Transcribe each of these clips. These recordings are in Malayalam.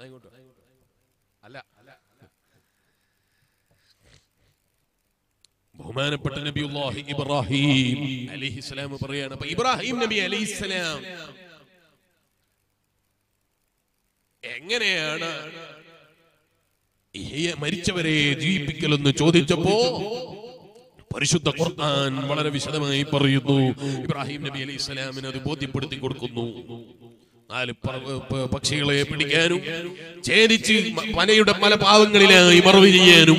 എന്നാ ഇങ്ങോട്ട് അല്ല. ബഹുമാനപ്പെട്ട നബി ഇബ്രാഹിം അലൈഹിസ്സലാം പറയാണ്. ഇബ്രാഹിം നബി അലൈഹിസ്സലാം എങ്ങനെയാണ് മരിച്ചവരെ ജീവിപ്പിക്കലെന്ന് ചോദിച്ചപ്പോ പരിശുദ്ധ ഖുർആൻ വളരെ വിശദമായി പറയുന്നു. ഇബ്രാഹിം നബി അലൈഹി സ്വലാമിന് അത് ബോധ്യപ്പെടുത്തി കൊടുക്കുന്നു. നാല് പക്ഷികളെ പിടിക്കാനും ഛേദിച്ച് മനയുടെ പല പാവങ്ങളിലായി മറവ് ചെയ്യാനും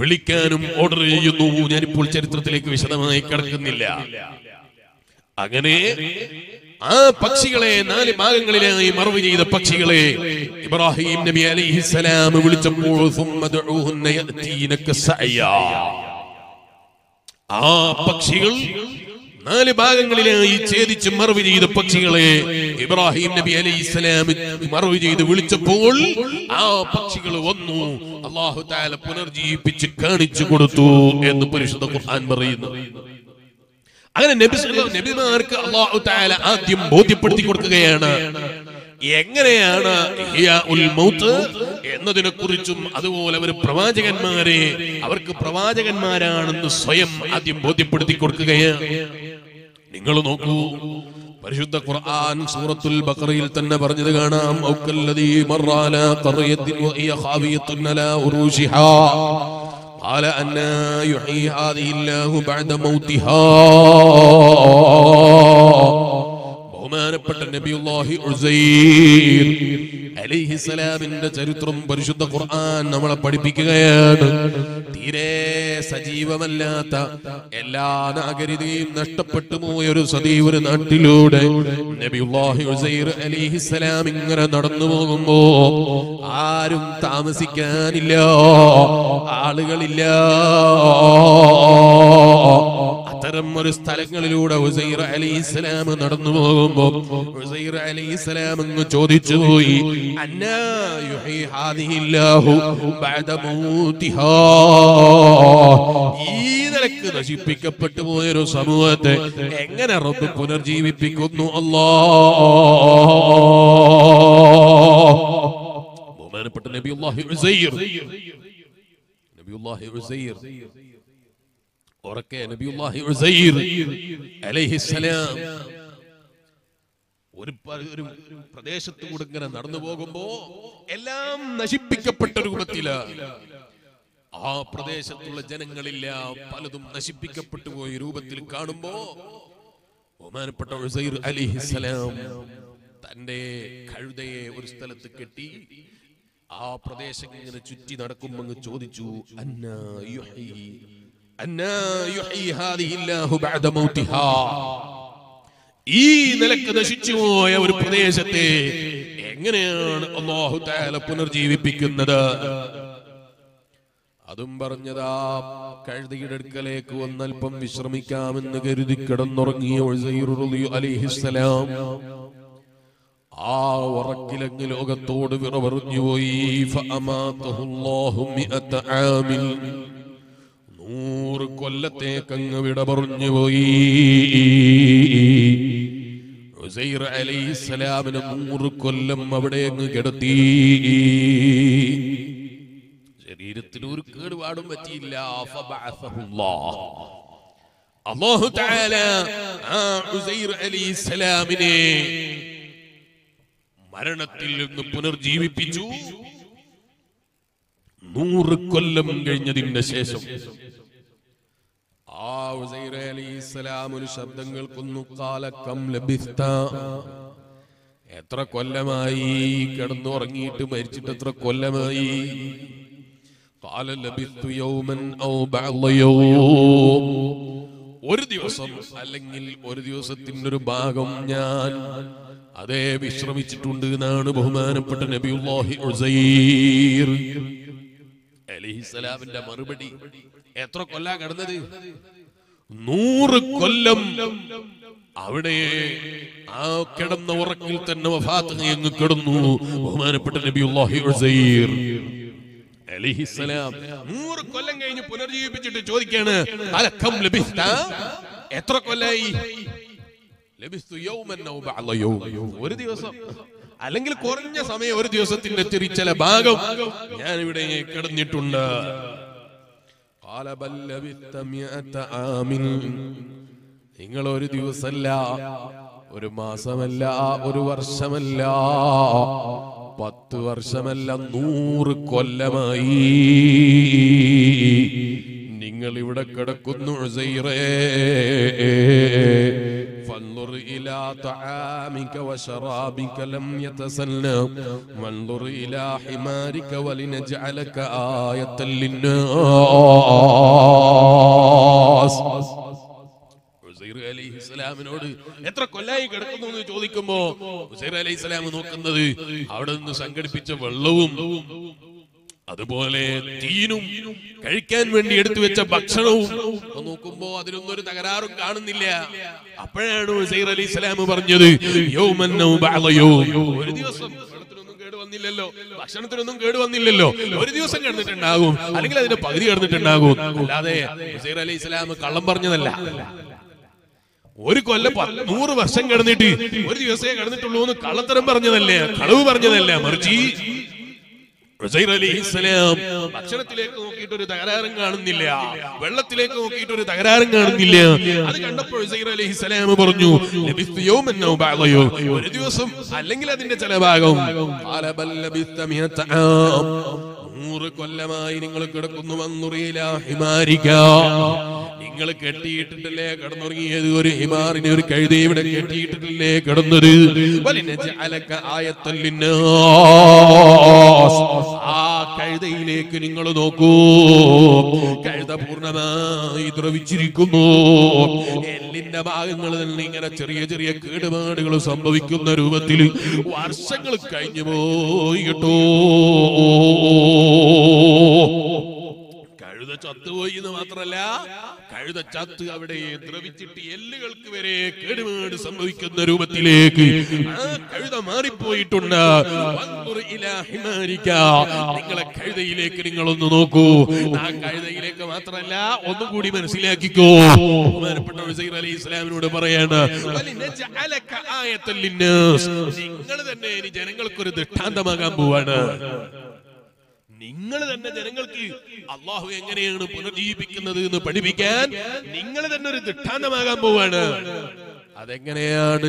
വിളിക്കാനും ഓർഡർ ചെയ്യുന്നു. ഞാനിപ്പോൾ ചരിത്രത്തിലേക്ക് വിശദമായി കിടക്കുന്നില്ല. അങ്ങനെ ആ പക്ഷികളെ നാല് ഭാഗങ്ങളിലായി മറവ് ചെയ്ത പക്ഷികളെ ഇബ്രാഹിം നബി അലൈഹിസ്സലാം വിളിച്ചപ്പോൾ ആ പക്ഷികൾ നാല് ഭാഗങ്ങളിലായി ഛേദിച്ച് മറവ് ചെയ്ത പക്ഷികളെ ഇബ്രാഹിം നബി അലൈഹി ഇസ്ലാം മറവ് ചെയ്ത് വിളിച്ചപ്പോൾ ആ പക്ഷികൾ വന്നു. അള്ളാഹു താല പുനർജീവിപ്പിച്ച് കാണിച്ചു കൊടുത്തു എന്ന് പരിശുദ്ധ ഖുർആൻ പറയുന്നു. അങ്ങനെ നബി നബിമാർക്ക് അള്ളാഹു താല ആദ്യം ബോധ്യപ്പെടുത്തി കൊടുക്കുകയാണ്. എങ്ങനെയാണ് ഇഹ്യാ ഉൽ മൗത്ത് എന്നതിനെ കുറിച്ചും അതുപോലെ അവർ പ്രവാചകന്മാരെ അവർക്ക് പ്രവാചകന്മാരാണെന്ന് സ്വയം ആദ്യം ബോധ്യപ്പെടുത്തി കൊടുക്കുകയാണ് നിങ്ങൾ നോക്കൂ പരിശുദ്ധ ഖുർആൻ സൂറത്തുൽ ബഖറയിൽ തന്നെ പറഞ്ഞത് കാണാം ഔക്കല്ലദീ മർറാല ഖറിയത്തിൻ വഹിയ ഖാവിയത്തുൻ അലാ ഉറൂശിഹാ قال أنا يحيي هذه الله بعد موتها ബഹുമാനപ്പെട്ട നബിയുല്ലാഹി അലിഹിസലാമിന്റെ ചരിത്രം പരിശുദ്ധ ഖുർആൻ നമ്മളെ പഠിപ്പിക്കുകയാണ്. തീരെ സജീവമല്ലാത്ത എല്ലാ നാഗരികതയും നഷ്ടപ്പെട്ടു പോയ ഒരു സജീവ നാട്ടിലൂടെ നബിയുല്ലാഹി അലിഹിസലാം ഇങ്ങനെ നടന്നു പോകുമ്പോ ആരും താമസിക്കാനില്ല ആളുകളില്ല. അത്തരം ഒരു സ്ഥലങ്ങളിലൂടെ ഉസൈർ അലി ഇസ്ലാം നടന്നു പോകുമ്പോ ഉസൈർ അലി ഇസ്ലാം അങ്ങ് ചോദിച്ചു പോയി അന്നാ യുഹീ ഹാദിഹില്ലാഹു ബഅദ മൗതിഹാ ഈ നിലയ്ക്ക് നശിപ്പിക്കപ്പെട്ടു പോയ ഒരു സമൂഹത്തെ എങ്ങനെ റബ്ബ് പുനർജീവിപ്പിക്കുന്നു അല്ലാ? ബഹുമാനപ്പെട്ട നബിയുല്ലാഹി ഉസൈർ നബിയുല്ലാഹി ഉസൈർ ഉറക്കെ നബിയുല്ലാഹി ഉസൈർ അലൈഹിസ്സലാം ഒരു ഒരു പ്രദേശത്ത് കൂടെ ഇങ്ങനെ നടന്നു പോകുമ്പോ എല്ലാം നശിപ്പിക്കപ്പെട്ട രൂപത്തില. ആ പ്രദേശത്തുള്ള ജനങ്ങളില്ല പലതും നശിപ്പിക്കപ്പെട്ടു പോയ രൂപത്തിൽ കാണുമ്പോ ബഹുമാനപ്പെട്ട അലിഹിസലാം തന്റെ കഴുതയെ ഒരു സ്ഥലത്ത് കെട്ടി ആ പ്രദേശം ഇങ്ങനെ ചുറ്റി നടക്കുമെന്ന് ചോദിച്ചു അന്നാ യുഹി അന്നാ യുഹി ബഅദ മൗതിഹാ? ഈ നിലയ്ക്ക് നശിച്ചുപോയ ഒരു പ്രദേശത്തെ എങ്ങനെയാണ് അള്ളാഹു താല പുനർജീവിപ്പിക്കുന്നത്? അതും പറഞ്ഞതാ കഴുതിയുടെ അടുക്കലേക്ക് വന്നൽപ്പം വിശ്രമിക്കാമെന്ന് കരുതി കിടന്നുറങ്ങിയ അലിഹിസ്സലാം ആ ഉറക്കിലങ്ങ് ലോകത്തോട് വിറ നൂറ് കൊല്ലത്തേക്കങ്ങ് വിട പറഞ്ഞു പോയി. നൂറ് കൊല്ലം അവിടെ അങ്ങ് കിടത്തി. ശരീരത്തിന് ഒരു കേടുപാടും പറ്റിയില്ല. മരണത്തിൽ നിന്ന് പുനർജീവിപ്പിച്ചു. നൂറ് കൊല്ലം കഴിഞ്ഞതിന്റെ ശേഷം ആ ഉസൈർ അലൈഹിസ്സലാം ഒരു ശബ്ദം കേൾക്കുന്നു കാലക്കം ലഭിസ്ത എത്ര കൊല്ലമായി കിടന്നുറങ്ങിയിട്ട് മരിച്ചിട്ട് എത്ര കൊല്ലമായി قال لبثت يوما او بعض يوم ഒരു ദിവസം അല്ലെങ്കിൽ ഒരു ദിവസത്തിന്റെ ഒരു ഭാഗം ഞാൻ അതേ വിശ്രമിച്ചിട്ടുണ്ട് എന്നാണ് ബഹുമാനപ്പെട്ട നബിയുല്ലാഹി ഉസൈർ അലിഹിസലാമിന്റെ മറുപടി. എത്ര കൊല്ലാ കിടന്നത്? നൂറ് കൊല്ലം അവിടെ ആ കിടന്ന ഉറക്കിൽ തന്നെ വഫാത്ത് അങ്ങ് കിടന്നു. ബഹുമാനപ്പെട്ട നബിയുല്ലാഹി ഉസൈർ അലിഹിസ്സലാം നൂറ് കൊല്ലം കഴിഞ്ഞ് പുനർജീവിപ്പിച്ചിട്ട് ചോദിക്കാണ് അലക്കം ലഭിച്ച എത്ര കൊല്ലായി? ലഭിച്ചു യൗമൻ ഒരു ദിവസം. അല്ലെങ്കിൽ കുറഞ്ഞ സമയം ഒരു ദിവസത്തിന്റെ തിരിച്ചല ഭാഗം ഞാൻ ഇവിടെ കിടന്നിട്ടുണ്ട്. നിങ്ങൾ ഒരു ദിവസമല്ല ഒരു മാസമല്ല ഒരു വർഷമല്ല പത്ത് വർഷമല്ല നൂറ് കൊല്ലമായി. നിങ്ങൾ ഇവിടെ കിടക്കുന്നു ഉസൈറേ فانظر إلى طعامك وشرابك لم يتسنى وانظر إلى حمارك ولنجعلك آية للناس ഉസൈർ അലൈഹി സ്വലാമിനോട് എത്ര കൊല്ലായി കിടക്കുന്നു എന്ന് ചോദിക്കുമ്പോ ഉസൈർ അലൈഹി സ്വലാം നോക്കുന്നത് അവിടെ നിന്ന് സംഘടിപ്പിച്ച വെള്ളവും അതുപോലെ തീനും കഴിക്കാൻ വേണ്ടി എടുത്തു വെച്ച ഭക്ഷണവും നോക്കുമ്പോ അതിനൊന്നും ഒരു തകരാറും കാണുന്നില്ല. അപ്പോഴാണ് അലി ഇസ്ലാം പറഞ്ഞത് ഒരു ദിവസം ഭക്ഷണത്തിനൊന്നും കേട് വന്നില്ലല്ലോ. ഒരു ദിവസം കിടന്നിട്ടുണ്ടാകും അല്ലെങ്കിൽ അതിന്റെ പകുതി കിടന്നിട്ടുണ്ടാകും. അല്ലാതെ ഉസൈർ അലി ഇസ്ലാം കള്ളം പറഞ്ഞതല്ല. ഒരു കൊല്ലം നൂറ് വർഷം കിടന്നിട്ട് ഒരു ദിവസമേ കിടന്നിട്ടുള്ളൂ എന്ന് കള്ളത്തരം പറഞ്ഞതല്ലേ കളവ് പറഞ്ഞതല്ല മറിച്ച് അലിഹിസ്സലാം ഭക്ഷണത്തിലേക്ക് നോക്കിയിട്ട് ഒരു തകരാറും കാണുന്നില്ല. വെള്ളത്തിലേക്ക് നോക്കിയിട്ട് ഒരു തകരാറും കാണുന്നില്ല. അത് കണ്ടപ്പോൾ അലൈഹി ഇസ്ലാം പറഞ്ഞു. ഒരു ദിവസം അല്ലെങ്കിൽ അതിന്റെ ചില ഭാഗം. നൂറ് കൊല്ലമായി നിങ്ങൾ കിടക്കുന്നു വന്നുറിയില്ല ഹിമാരിക്ക. നിങ്ങൾ കെട്ടിയിട്ടിട്ടില്ലേ? കിടന്നുറങ്ങിയത് ഒരു ഹിമാറിനെ ഒരു കഴുതി ഇവിടെ കെട്ടിയിട്ടിട്ടില്ലേ? കിടന്നത്. അലക്ക ആയത്തല്ലിന്. ആ കഴുതയിലേക്ക് നിങ്ങൾ നോക്കൂ. കഴുത പൂർണമായി ദ്രവിച്ചിരിക്കുന്നു. എല്ലിന്റെ ഭാഗങ്ങളിൽ നിന്ന് ഇങ്ങനെ ചെറിയ ചെറിയ കേടുപാടുകൾ സംഭവിക്കുന്ന രൂപത്തിൽ വർഷങ്ങൾ കഴിഞ്ഞു പോയി കേട്ടോ. കഴുത ചത്തുപോയി എന്ന് മാത്രല്ല കഴുത ചത്ത് അവിടെ ദ്രവിച്ചിട്ട് എല്ലുകൾക്ക് വരെ കേടുപാട് സംഭവിക്കുന്ന രൂപത്തിലേക്ക് കഴുത മാറിപ്പോയിട്ടുണ്ട്. നിങ്ങളെ കഴുതയിലേക്ക് നിങ്ങളൊന്ന് നോക്കൂ ആ കഴുതയിലേക്ക് മാത്രല്ല ഒന്നുകൂടി മനസ്സിലാക്കിക്കോ ബഹുമാനപ്പെട്ട അലി ഇസ്ലാമിനോട് പറയാണ്. നിങ്ങൾ തന്നെ ഇനി ജനങ്ങൾക്കൊരു ദൃഷ്ടാന്തമാകാൻ പോവാണ് നിങ്ങൾ തന്നെ ജനങ്ങൾക്ക് അള്ളാഹു എങ്ങനെയാണ് പുനർജീവിപ്പിക്കുന്നത് എന്ന് പഠിപ്പിക്കാൻ നിങ്ങൾ തന്നെ ഒരു ദൃഷ്ടാന്തമാകാൻ പോവാണ്. അതെങ്ങനെയാണ്?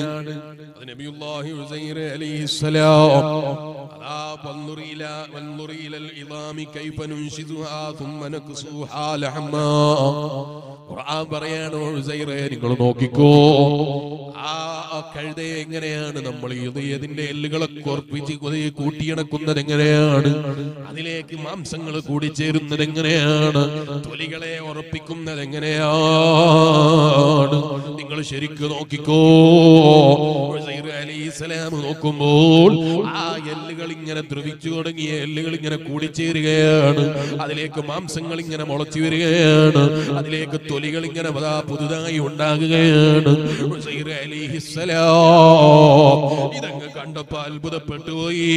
പറയാണ് നിങ്ങൾ നോക്കിക്കോ. ആ കഴുതയെ എങ്ങനെയാണ് നമ്മൾ ഇതിന്റെ എല്ലുകളെ കൊർപ്പിച്ച് കൂട്ടിയിണക്കുന്നത് എങ്ങനെയാണ്? അതിലേക്ക് മാംസങ്ങൾ കൂടിച്ചേരുന്നത് എങ്ങനെയാണ്? തൊലികളെ ഉറപ്പിക്കുന്നത് എങ്ങനെയാണ്? നിങ്ങൾ ശരിക്കും നോക്കിക്കോ. അലൈഹിസ്സലാം നോക്കുമ്പോൾ ആ എല്ലുകൾ ഇങ്ങനെ ദ്രവിച്ചു തുടങ്ങിയ എല്ലുകൾ ഇങ്ങനെ കൂടിച്ചേരുകയാണ്. അതിലേക്ക് മാംസങ്ങൾ ഇങ്ങനെ മുളച്ചു വരികയാണ്. അതിലേക്ക് തൊലികൾ ഇങ്ങനെ പുതുതായി ഉണ്ടാകുകയാണ്. ഇതങ്ങ് കണ്ടപ്പോ അത്ഭുതപ്പെട്ടു പോയി.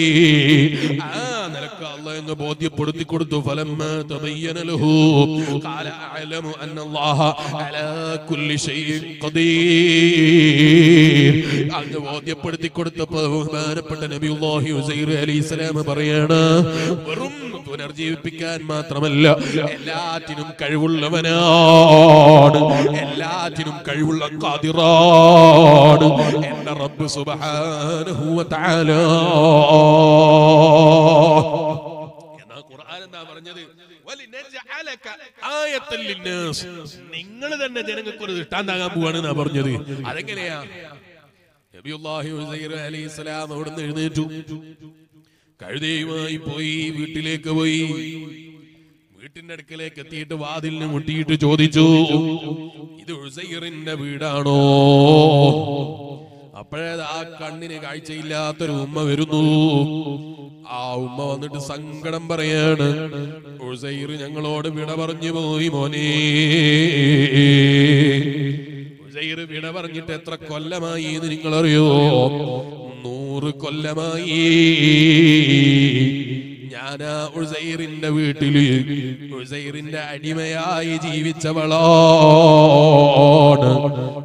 ആ നിലയ്ക്ക് അള്ളാഹ് അങ്ങ് ബോധ്യപ്പെടുത്തി കൊടുത്തു. ഫലം തബയ്യന ലഹു. ഖാല അഅലമു അന്ന അലാ കുല്ലി ഷൈഇൻ ഖദീർ. അങ്ങ് ബോധ്യപ്പെടുത്തി കൊടുത്തപ്പോൾ ബഹുമാനപ്പെട്ട നബിയുല്ലാഹി ഉസൈർ അലൈഹിസ്സലാം പറയാണ് വെറും പുനർജീവിപ്പിക്കാൻ മാത്രമല്ല എല്ലാറ്റിനും കഴിവുള്ളവനാണ് എല്ലാറ്റിനും കഴിവുള്ള കാതിറാണ് എന്റെ റബ്ബ് തആല എന്നാ ഖുർആൻ എന്താ പറഞ്ഞത്? നിങ്ങൾ തന്നെ ജനങ്ങൾക്ക് ഒരു ദൃഷ്ടാന്താകാൻ പോവാണ് ഞാൻ പറഞ്ഞത്. അതെങ്ങനെയാ? അലൈഹിസ്സലാം അവിടുന്ന് എഴുന്നേറ്റു. കഴുതയുമായി പോയി വീട്ടിലേക്ക് പോയി. വീട്ടിന്റെ അടുക്കലേക്ക് എത്തിയിട്ട് വാതിലിന് മുട്ടിയിട്ട് ചോദിച്ചു ഇത് ഉസൈറിന്റെ വീടാണോ? അപ്പോഴേത് ആ കണ്ണിന് കാഴ്ചയില്ലാത്തൊരു ഉമ്മ വരുന്നു. ആ ഉമ്മ വന്നിട്ട് സങ്കടം പറയാണ്. ഉസൈർ ഞങ്ങളോട് വിട പറഞ്ഞു പോയി മോനെ. ഉസൈർ വിട പറഞ്ഞിട്ട് എത്ര കൊല്ലമായി എന്ന് നിങ്ങളറിയോ? നൂറ് കൊല്ലമായി. ഞാനാ ഉസൈറിന്റെ വീട്ടിൽ ഉസൈറിന്റെ അടിമയായി ജീവിച്ചവളാണ്.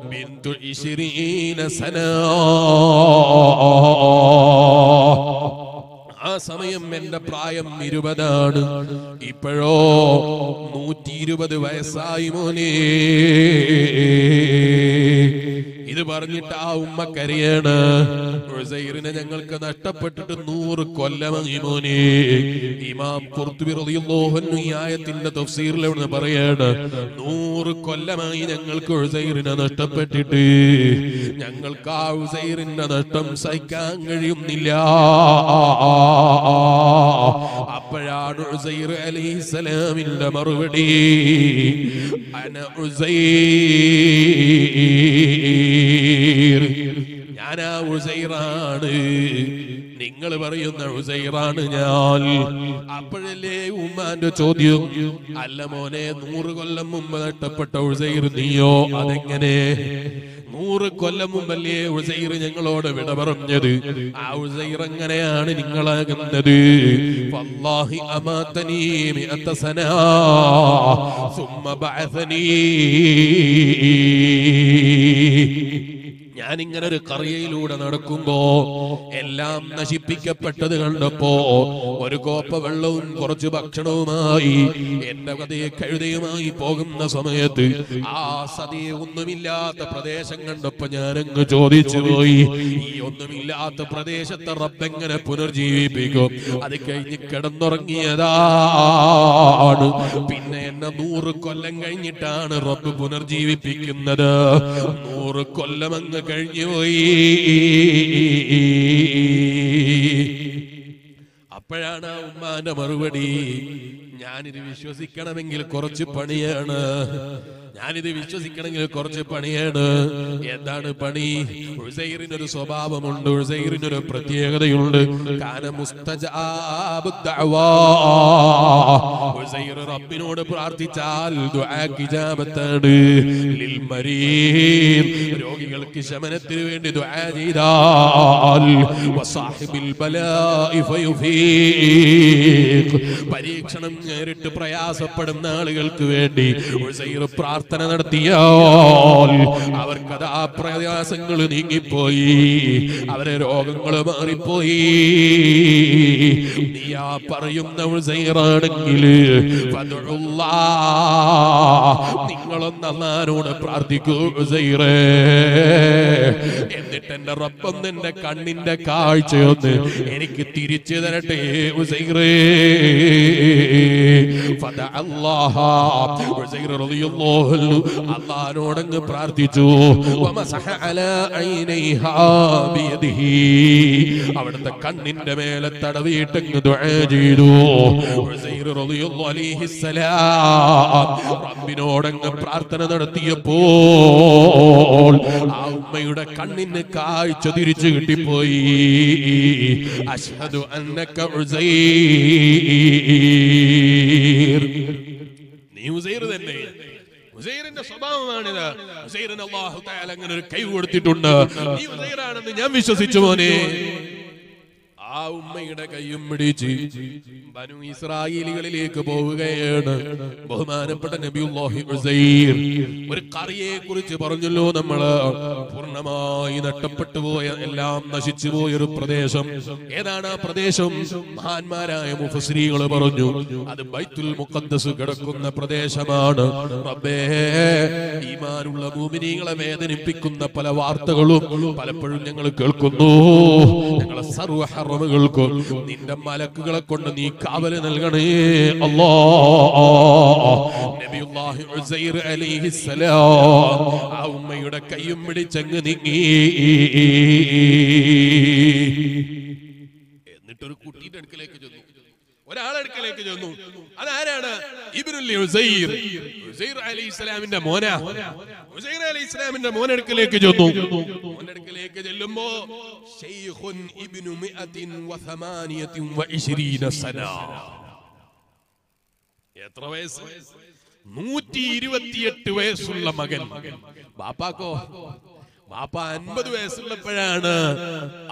ബിന്ദു ഇശ്രീന സനാ. ആ സമയം എന്റെ പ്രായം ഇരുപതാണ്. ഇപ്പോഴോ നൂറ്റി ഇരുപത് വയസ്സായി മോനെ. ഇത് പറഞ്ഞിട്ട് ആ ഉമ്മ ഉസൈറിനെ ഞങ്ങൾക്ക് നഷ്ടപ്പെട്ടിട്ട് നൂറ് കൊല്ലമായി ഇമാം ആയത്തിന്റെ തഫ്സീറിൽ പറയാണ്? നൂറ് കൊല്ലമായി ഞങ്ങൾക്ക് ഉസൈറിനെ നഷ്ടപ്പെട്ടിട്ട്. ഞങ്ങൾക്ക് ആ ഉസൈറിന്റെ നഷ്ടം സഹിക്കാൻ കഴിയുന്നില്ല. അപ്പോഴാണ് ഉസൈർ മറുപടി. അന ഉസൈർ ഞാനാ ഉസൈറാണ്. നിങ്ങൾ പറയുന്ന ഉസൈറാണ് ഞാൻ. അപ്പോഴല്ലേ ഉമ്മാന്റെ ചോദ്യം? അല്ല മോനെ നൂറ് കൊല്ലം മുമ്പ് നഷ്ടപ്പെട്ട ഉസൈർ നീയോ? അതെങ്ങനെ? നൂറ് കൊല്ലം മുമ്പല്ലേ ഉസൈർ ഞങ്ങളോട് വിട പറഞ്ഞത്. ആ ഉസൈർ എങ്ങനെയാണ് നിങ്ങളാകുന്നത്? സുമ്മ ഞാനിങ്ങനെ ഒരു കറിയയിലൂടെ നടക്കുമ്പോ എല്ലാം നശിപ്പിക്കപ്പെട്ടത് കണ്ടപ്പോ ഒരു കോപ്പ വെള്ളവും കുറച്ച് ഭക്ഷണവുമായി എന്റെ കഥയെ കഴുതയുമായി പോകുന്ന സമയത്ത് ആ സതിയെ ഒന്നുമില്ലാത്ത പ്രദേശം കണ്ടപ്പോ ഞാനങ്ങ് ചോദിച്ചു പോയി. ഈ ഒന്നുമില്ലാത്ത പ്രദേശത്തെ റബ്ബെങ്ങനെ പുനർജീവിപ്പിക്കും? അത് കഴിഞ്ഞ് കിടന്നുറങ്ങിയതാണ്. പിന്നെ എന്നെ നൂറ് കൊല്ലം കഴിഞ്ഞിട്ടാണ് റബ്ബ് പുനർജീവിപ്പിക്കുന്നത്. നൂറ് കൊല്ലമെന്ന് കഴിഞ്ഞുപോയി കഴിഞ്ഞു പോയി. അപ്പോഴാണ് ആ ഉമ്മാന്റെ മറുപടി. ഞാനിത് വിശ്വസിക്കണമെങ്കിൽ കുറച്ച് പണിയാണ്. ഞാനിത് വിശ്വസിക്കണമെങ്കിൽ കുറച്ച് പണിയാണ്. എന്താണ് പണി? ഉസൈറിനൊരു സ്വഭാവമുണ്ട് ഉസൈറിനൊരു പ്രത്യേകതയുണ്ട്. റബ്ബിനോട് പ്രാർത്ഥിച്ചാൽ രോഗികൾക്ക് ശമനത്തിന് വേണ്ടി പരീക്ഷണം നേരിട്ട് പ്രയാസപ്പെടുന്ന ആളുകൾക്ക് വേണ്ടി ഉസൈർ പ്രാർത്ഥന നടത്തിയാൽ അവർക്കത് ആ പ്രയാസങ്ങൾ നീങ്ങിപ്പോയി അവരെ രോഗങ്ങൾ മാറിപ്പോയി. പറയുന്ന ഉസൈറാണെങ്കിൽ നിങ്ങളൊന്ന് അള്ളാനോട് പ്രാർത്ഥിക്കൂ എന്നിട്ട് എന്റെ റപ്പം നിന്റെ കണ്ണിന്റെ കാഴ്ചയൊന്ന് എനിക്ക് തിരിച്ചു തരട്ടെ ഉസൈറേ. ഫദ അല്ലാഹ അൻഹു അല്ലാഹുവോടങ്ങ് പ്രാർത്ഥിച്ചു. അവിടുത്തെ കണ്ണിന്റെ മേലെ തടവിയിട്ടങ്ങ് ചെയ്തു. റബ്ബിനോടങ്ങ് പ്രാർത്ഥന നടത്തിയപ്പോൾ ആ ഉമ്മയുടെ കണ്ണിന് കാഴ്ച തിരിച്ചു കിട്ടിപ്പോയി. അഷ്ഹദു അന്നക ഉസൈർ. നീ ഉസൈർ തന്നെ. ഉസൈറിന്റെ സ്വഭാവമാണിത്. ഉസൈറിന് അള്ളാഹു അങ്ങനെ ഒരു കൈ കൊടുത്തിട്ടുണ്ട്. ഈ ഉസൈറാണെന്ന് ഞാൻ വിശ്വസിച്ചു മോനെ. ആ ഉമ്മയുടെ കയ്യും പിടിച്ച് ബനു ഇസ്രായേലികളിലേക്ക് പോവുകയാണ്. ബഹുമാനപ്പെട്ട നബിയുല്ലാഹി ഉസൈർ ഒരു കറിയെ കുറിച്ച് പറഞ്ഞല്ലോ നമ്മൾ. പൂർണമായി നഷ്ടപ്പെട്ടു പോയ എല്ലാം നശിച്ചു പോയൊരു പ്രദേശം. ഏതാണ് ആ പ്രദേശം? മഹാന്മാരായ മുഫസ്രീകൾ പറഞ്ഞു അത് ബൈത്തുൽ മുഖദ്ദസ് കിടക്കുന്ന പ്രദേശമാണ്. റബ്ബേ ഈമാനുള്ള ഭൂമിനികളെ വേദനിപ്പിക്കുന്ന പല വാർത്തകളും പലപ്പോഴും ഞങ്ങൾ കേൾക്കുന്നു. ഞങ്ങളെ സർവ ഹറമുകൾക്കും നിന്റെ മലക്കുകളെ കൊണ്ട് നീ കാവൽ നൽകണേ. അല്ലാ. ആ ഉമ്മയുടെ കൈയും പിടിച്ചങ്ങ് നീങ്ങി. എന്നിട്ടൊരു കുട്ടിയുടെ അടുക്കലേക്ക് ചെന്നു. ഒരാളടുക്കലേക്ക് ചെന്നു. അതാരാണ്? ഇസ്ലാമിന്റെ മോന. അലൈഹി ഇസ്ലാമിന്റെ മോനടുക്കലേക്ക് ചെന്നു. മോനടുക്കലേക്ക് ചെല്ലുമ്പോ എത്ര വയസ്സ്? നൂറ്റി ഇരുപത്തിയെട്ട് വയസ്സുള്ള മകൻ. ബാപ്പാക്കോ വാപ്പ അൻപത് വയസ്സുള്ളപ്പോഴാണ്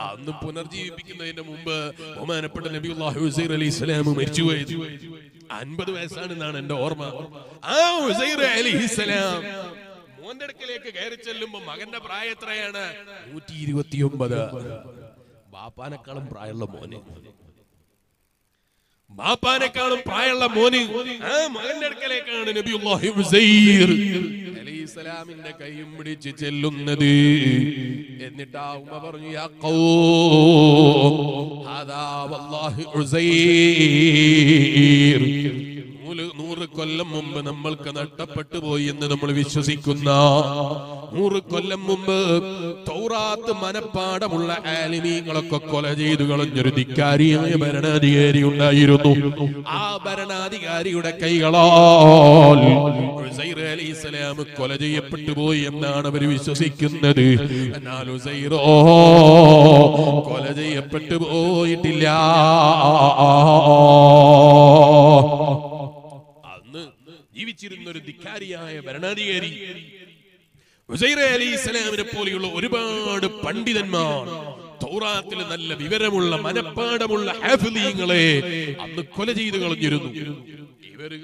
അന്ന് പുനർജീവിപ്പിക്കുന്നതിന്റെ മുമ്പ് ബഹുമാനപ്പെട്ട നബി ഹുസൈർ അലി ഇസ്ലാം മരിച്ചുപോയത്. അൻപത് വയസ്സാണെന്നാണ് എന്റെ ഓർമ്മ. ആ ഹുസൈർ അലി ഇസ്ലാം മോന്റെ അടുക്കലേക്ക് കയറി ചെല്ലുമ്പോ മകന്റെ പ്രായം എത്രയാണ്? നൂറ്റി ഇരുപത്തിയൊമ്പത്. ബാപ്പാനേക്കാളും പ്രായമുള്ള മോന്. ബാപ്പാനേക്കാളും പ്രായമുള്ള മോന് ആ മകന്റെ അടുക്കലേക്കാണ് നബിയുല്ലാഹി ഹുസൈർ അലൈഹിസ്സലാമിന്റെ കൈയും പിടിച്ച് ചെല്ലുന്നത്. എന്നിട്ട് ആ ഉമ്മ പറഞ്ഞു യാ ഖൗം ഹാദാ വല്ലാഹി ഉസൈർ. നൂറ് കൊല്ലം മുമ്പ് നമ്മൾക്ക് നഷ്ടപ്പെട്ടു പോയി എന്ന് നമ്മൾ വിശ്വസിക്കുന്ന നൂറ് കൊല്ലം മുമ്പ് തൗറാത്ത് മനപ്പാടമുള്ള ആലിമീങ്ങളൊക്കെ കൊല ചെയ്തു കളഞ്ഞൊരു ധിക്കാരിയായ ഭരണാധികാരി ഉണ്ടായിരുന്നു. ആ ഭരണാധികാരിയുടെ കൈകളാൽ സ്വലാം കൊല ചെയ്യപ്പെട്ടു പോയി എന്നാണ് അവർ വിശ്വസിക്കുന്നത്. എന്നാൽ ഉസൈറോ കൊല ചെയ്യപ്പെട്ടു പോയിട്ടില്ല. അന്ന് ജീവിച്ചിരുന്ന ഒരു ധിക്കാരിയായ ഭരണാധികാരി അലി പോലെയുള്ള ഒരുപാട് പണ്ഡിതന്മാർ തൗറാത്തിൽ നല്ല വിവരമുള്ള മനപ്പാടമുള്ള ഹാഫിലീങ്ങളെ അന്ന് കൊല ചെയ്തു കളഞ്ഞിരുന്നു. ഇവരെ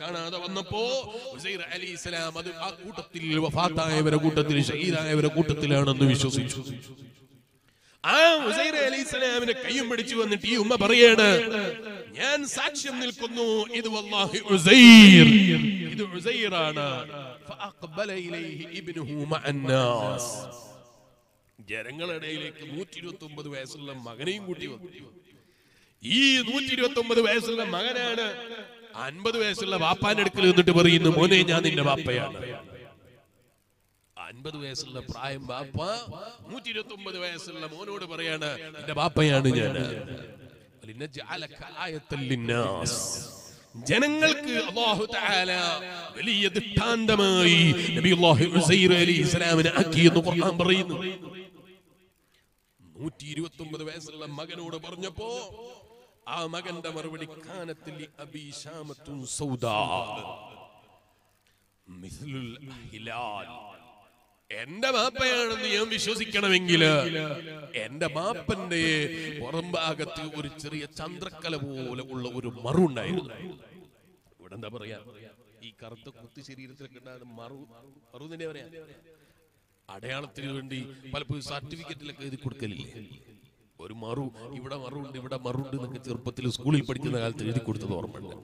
കാണാതെ വന്നപ്പോ അലി അത് ആ കൂട്ടത്തിൽ വഫാത്തായവരെ കൂട്ടത്തിൽ ഷഹീദായവരുടെ കൂട്ടത്തിലാണെന്ന് വിശ്വസിച്ചു. ആ ഉസൈർ അലി ഇസ്ലാമിനെ കയ്യും പിടിച്ചു വന്നിട്ട് ഈ ഉമ്മ പറയാണ് ഞാൻ സാക്ഷ്യം നിൽക്കുന്നു ഇത് വല്ലാഹി ഉസൈർ. ഇത് ഉസൈറാണ്. ഫഅഖ്ബല ഇലൈഹി ഇബ്നുഹു മഅന്നാസ്. ജനങ്ങളിടയിലേക്ക് നൂറ്റി ഇരുപത്തി ഒമ്പത് വയസ്സുള്ള മകനെയും കൂട്ടി വന്നു. ഈ നൂറ്റി ഇരുപത്തി ഒമ്പത് വയസ്സുള്ള മകനാണ് അൻപത് വയസ്സുള്ള വാപ്പാന്റെ അടുക്കൽ നിന്നിട്ട് പറയുന്നു മോനെ ഞാൻ നിന്റെ വാപ്പയാണ്. അൻപത് വയസ്സുള്ള പ്രായം ബാപ്പ നൂറ്റി ഇരുപത്തി ഒമ്പത് വയസ്സുള്ള മോനോട് പറയാണ് എന്റെ ബാപ്പയാണ് ഞാൻ. ജനങ്ങൾക്ക് അല്ലാഹു തആല വലിയ ദൃഷ്ടാന്തമായി നബിയുല്ലാഹി ഉസൈർ അലൈഹി ഖുർആൻ പറയുന്നു. നൂറ്റി ഇരുപത്തി ഒമ്പത് വയസ്സുള്ള മകനോട് പറഞ്ഞപ്പോ ആ മകന്റെ മറുപടി കാനത്തിൽ അബീശാമത്തുൻ സൗദാ മിസ്ലുൽ ഹിലാൽ. എന്റെ മാപ്പയാണെന്ന് ഞാൻ വിശ്വസിക്കണമെങ്കിൽ എന്റെ മാപ്പന്റെ പുറംഭാഗത്ത് ഒരു ചെറിയ ചന്ദ്രക്കല പോലെ ഉള്ള ഒരു മറുണ്ടായിരുന്നു ഇവിടെ എന്താ പറയാ? ഈ കറുത്ത കുത്തി ശരീരത്തിലൊക്കെ മറു മറു തന്നെ പറയാ. അടയാളത്തിന് വേണ്ടി പലപ്പോഴും സർട്ടിഫിക്കറ്റിലൊക്കെ എഴുതി കൊടുക്കലില്ലേ? ഒരു മറു ഇവിടെ മറുണ്ട് ഇവിടെ മറുണ്ട് എന്നൊക്കെ ചെറുപ്പത്തിൽ സ്കൂളിൽ പഠിക്കുന്ന കാലത്ത് എഴുതി കൊടുത്തത് ഓർമ്മയുണ്ട്.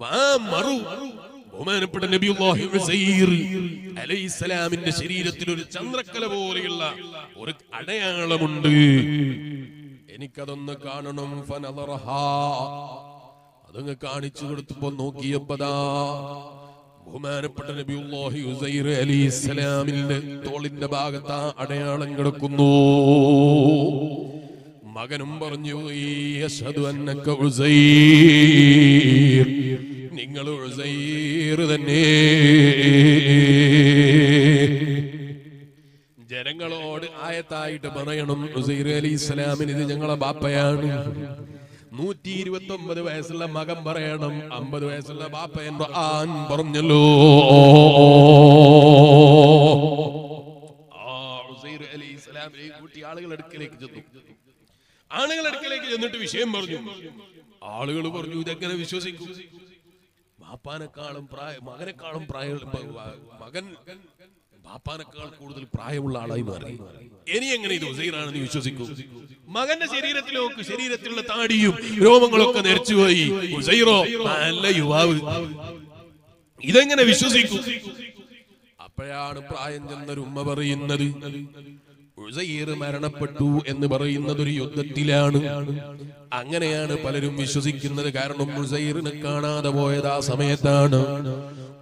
ബഹുമാനപ്പെട്ട നബിയുല്ലാഹി അലൈഹിസ്സലാമിന്റെ ശരീരത്തിൽ ഒരു ചന്ദ്രക്കല പോലെയുള്ള ഒരു അടയാളമുണ്ട്. എനിക്കതൊന്ന് കാണണം. അതങ്ങ് കാണിച്ചു കൊടുത്തപ്പോ നോക്കിയപ്പതാ ബഹുമാനപ്പെട്ട നബിയുല്ലാഹി ഉസൈർ അലൈഹിസ്സലാമിന്റെ തോളിന്റെ ഭാഗത്ത് ആ അടയാളം കിടക്കുന്നു. മകനും പറഞ്ഞു "ഈ അശ്ഹദു അന്നക ഉസൈർ. നിങ്ങൾ തന്നെ. ജനങ്ങളോട് ആയത്തായിട്ട് പറയണം ഉസൈർ അലി ഇസ്ലാമിന് ഇത് ഞങ്ങളെ ബാപ്പയാണ്. നൂറ്റി ഇരുപത്തി ഒമ്പത് വയസ്സുള്ള മകൻ പറയണം അമ്പത് വയസ്സുള്ള ബാപ്പ എൻ ആൻ പറഞ്ഞല്ലോ. ആ ഉസൈർ അലി ഇസ്ലാമിനെ കൂട്ടി ആളുകൾ അടുക്കലേക്ക് ചെന്നു. ആളുകൾ അടുക്കലേക്ക് ചെന്നിട്ട് വിഷയം പറഞ്ഞു. ആളുകൾ പറഞ്ഞു ഇതെങ്ങനെ വിശ്വസിക്കും? ബാപ്പാനെക്കാളും പ്രായ മകനെക്കാളും പ്രായ മകൻ ബാപ്പാനേക്കാൾ കൂടുതൽ പ്രായമുള്ള ആളായി മാറി. ഇനി എങ്ങനെ ഇത് ഉസൈറാണെന്ന് വിശ്വസിക്കും? മകന്റെ ശരീരത്തിലേക്ക് ശരീരത്തിലുള്ള താടിയും രോമങ്ങളൊക്കെ നെരച്ചുപോയി ഉസൈറോ നല്ല യുവാവ്. ഇതെങ്ങനെ വിശ്വസിക്കും? അപ്പോഴാണ് പ്രായം ചെന്നൊരു ഉമ്മ പറയുന്നത്. മരണപ്പെട്ടു എന്ന് പറയുന്നത് ഒരു യുദ്ധത്തിലാണ്. അങ്ങനെയാണ് പലരും വിശ്വസിക്കുന്നത്. കാരണം ഉസൈറിനെ കാണാതെ പോയത് ആ സമയത്താണ്.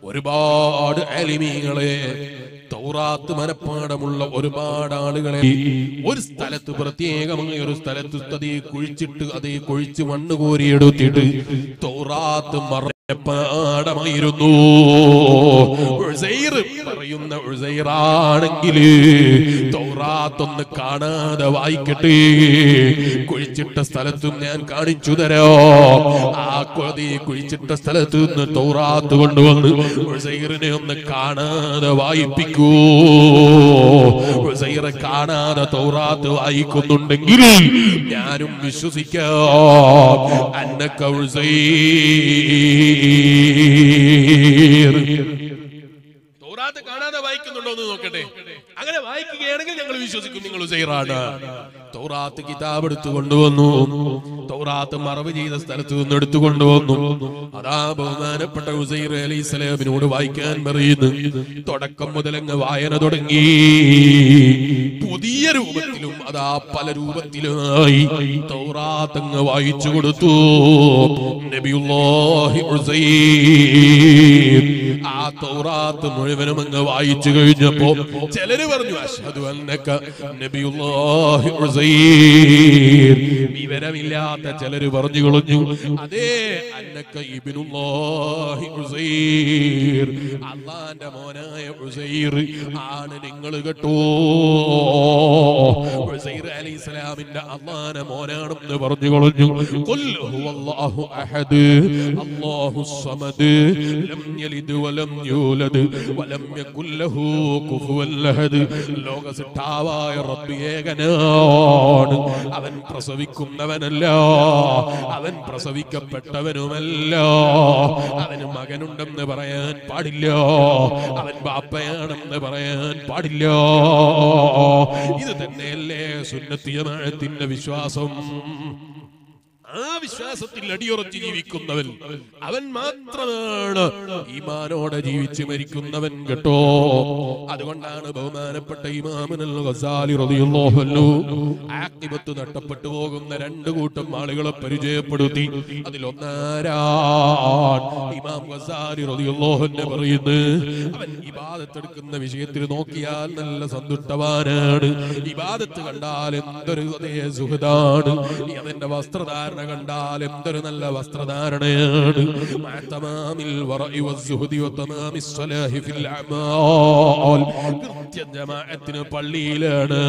ഒരുപാട് അലിമീങ്ങളെ തൗറാത്ത് മനപ്പാടമുള്ള ഒരുപാട് ആളുകളെ ഒരു സ്ഥലത്ത് പ്രത്യേകമായി ഒരു സ്ഥലത്ത് അതേ കുഴിച്ചിട്ട് അതേ കുഴിച്ച് മണ്ണ് കോരിയെടുത്തിട്ട് തൗറാത്ത് മറ പാടമായിരുന്നു പറയുന്ന ഉസൈറാണെങ്കിൽ തൗറാത്തൊന്ന് കാണാതെ വായിക്കട്ടെ. കുഴിച്ചിട്ട സ്ഥലത്തും ഞാൻ കാണിച്ചു തരോ. ആ കൊതി കുഴിച്ചിട്ട സ്ഥലത്ത് നിന്ന് തൗറാത്ത് കൊണ്ടുവന്ന് ഉസൈറിനെ ഒന്ന് കാണാതെ വായിപ്പിക്കൂ. ഉസൈറെ കാണാതെ തൗറാത്ത് വായിക്കുന്നുണ്ടെങ്കിൽ ഞാനും വിശ്വസിക്കാം. അന്നക്ക കാണാതെ വായിക്കുന്നുണ്ടോ എന്ന് നോക്കട്ടെ. അങ്ങനെ വായിക്കുകയാണെങ്കിൽ ഞങ്ങൾ വിശ്വസിക്കും നിങ്ങൾ ഉസൈറാണ്. തൗറാത്ത് കിതാബ് എടുത്തു കൊണ്ടുവന്നു. തൗറാത്ത് മറവ് ചെയ്ത സ്ഥലത്ത് നിന്ന് എടുത്തു കൊണ്ടുവന്നു. അതാ ബഹുമാനപ്പെട്ട ഉസൈർ അലി സ്വലാമിനോട് വായിക്കാൻ പറയുന്നു. തുടക്കം മുതലങ്ങ് വായന തുടങ്ങി. പുതിയ രൂപത്തിലും അതാ പല രൂപത്തിലുമായി തൗറാത്ത് അങ്ങ് വായിച്ചു കൊടുത്തു. നബിയുല്ലാഹി ഉസൈർ. ആ തൗറാത്ത് മുഴുവനും അങ്ങ് വായിച്ചു കഴിഞ്ഞപ്പോ ചിലര് പറഞ്ഞു അഷ്ഹദു അന്നക നബിയുല്ലാഹി ഉസൈർ വിവരമില്ലാത്ത ചിലര് പറഞ്ഞു കളഞ്ഞു. അതേ അന്നക ഇബ്നുല്ലാഹി ഉസൈർ. അള്ളാന്റെ മോനായ ഉസൈർ ആണ് നിങ്ങൾ കേട്ടോ. ഉസൈർ അലൈഹി സ്വലാമിന്റെ അള്ളാന്റെ മോനാണെന്ന് പറഞ്ഞു കളഞ്ഞു. ഖുൽ ഹുവല്ലാഹു അഹദ്. അല്ലാഹു സമദ്. ലം യലിദ് വലം യൂലദ്. വലം യകുൽ ലഹു കുഫുവൻ അഹദ് ലോക സിട്ടാവായ റബ്ബിയേകനാണ്. അവൻ പ്രസവിക്കുന്നവനല്ല. അവൻ പ്രസവിക്കപ്പെട്ടവനുമല്ല. അവന് മകനുണ്ടെന്ന് പറയാൻ പാടില്ല. അവൻ ബാപ്പയാണെന്ന് പറയാൻ പാടില്ല. ഇത് തന്നെയല്ലേ സുന്നത്തിയമാഴത്തിന്റെ വിശ്വാസം. ആ വിശ്വാസത്തിൽ അടിയുറച്ച് ജീവിക്കുന്നവൻ അവൻ മാത്രമാണ് ഈമാനോടെ ജീവിച്ച് മരിക്കുന്നവൻ കേട്ടോ. അതുകൊണ്ടാണ് ബഹുമാനപ്പെട്ട ഇമാമനൽ ഗസാലി റളിയല്ലാഹു നഷ്ടപ്പെട്ടു പോകുന്ന രണ്ട് കൂട്ടം ആളുകളെ പരിചയപ്പെടുത്തി. അതിലൊന്നാരാൻ ഇമാം ഗസാലി റളിയല്ലാഹു അൻഹു പറയുന്നു അവൻ ഇബാദത്ത് എടുക്കുന്ന വിഷയത്തിൽ നോക്കിയാൽ നല്ല സന്തുഷ്ടവാനാണ്. ഇബാദത്ത് കണ്ടാൽ എന്തൊരു സുഹൃതാണ് അതെന്റെ വസ്ത്രധാരണ കണ്ടാൽ എന്തൊരു നല്ല വസ്ത്രധാരണയാണ്. പള്ളിയിലാണ്.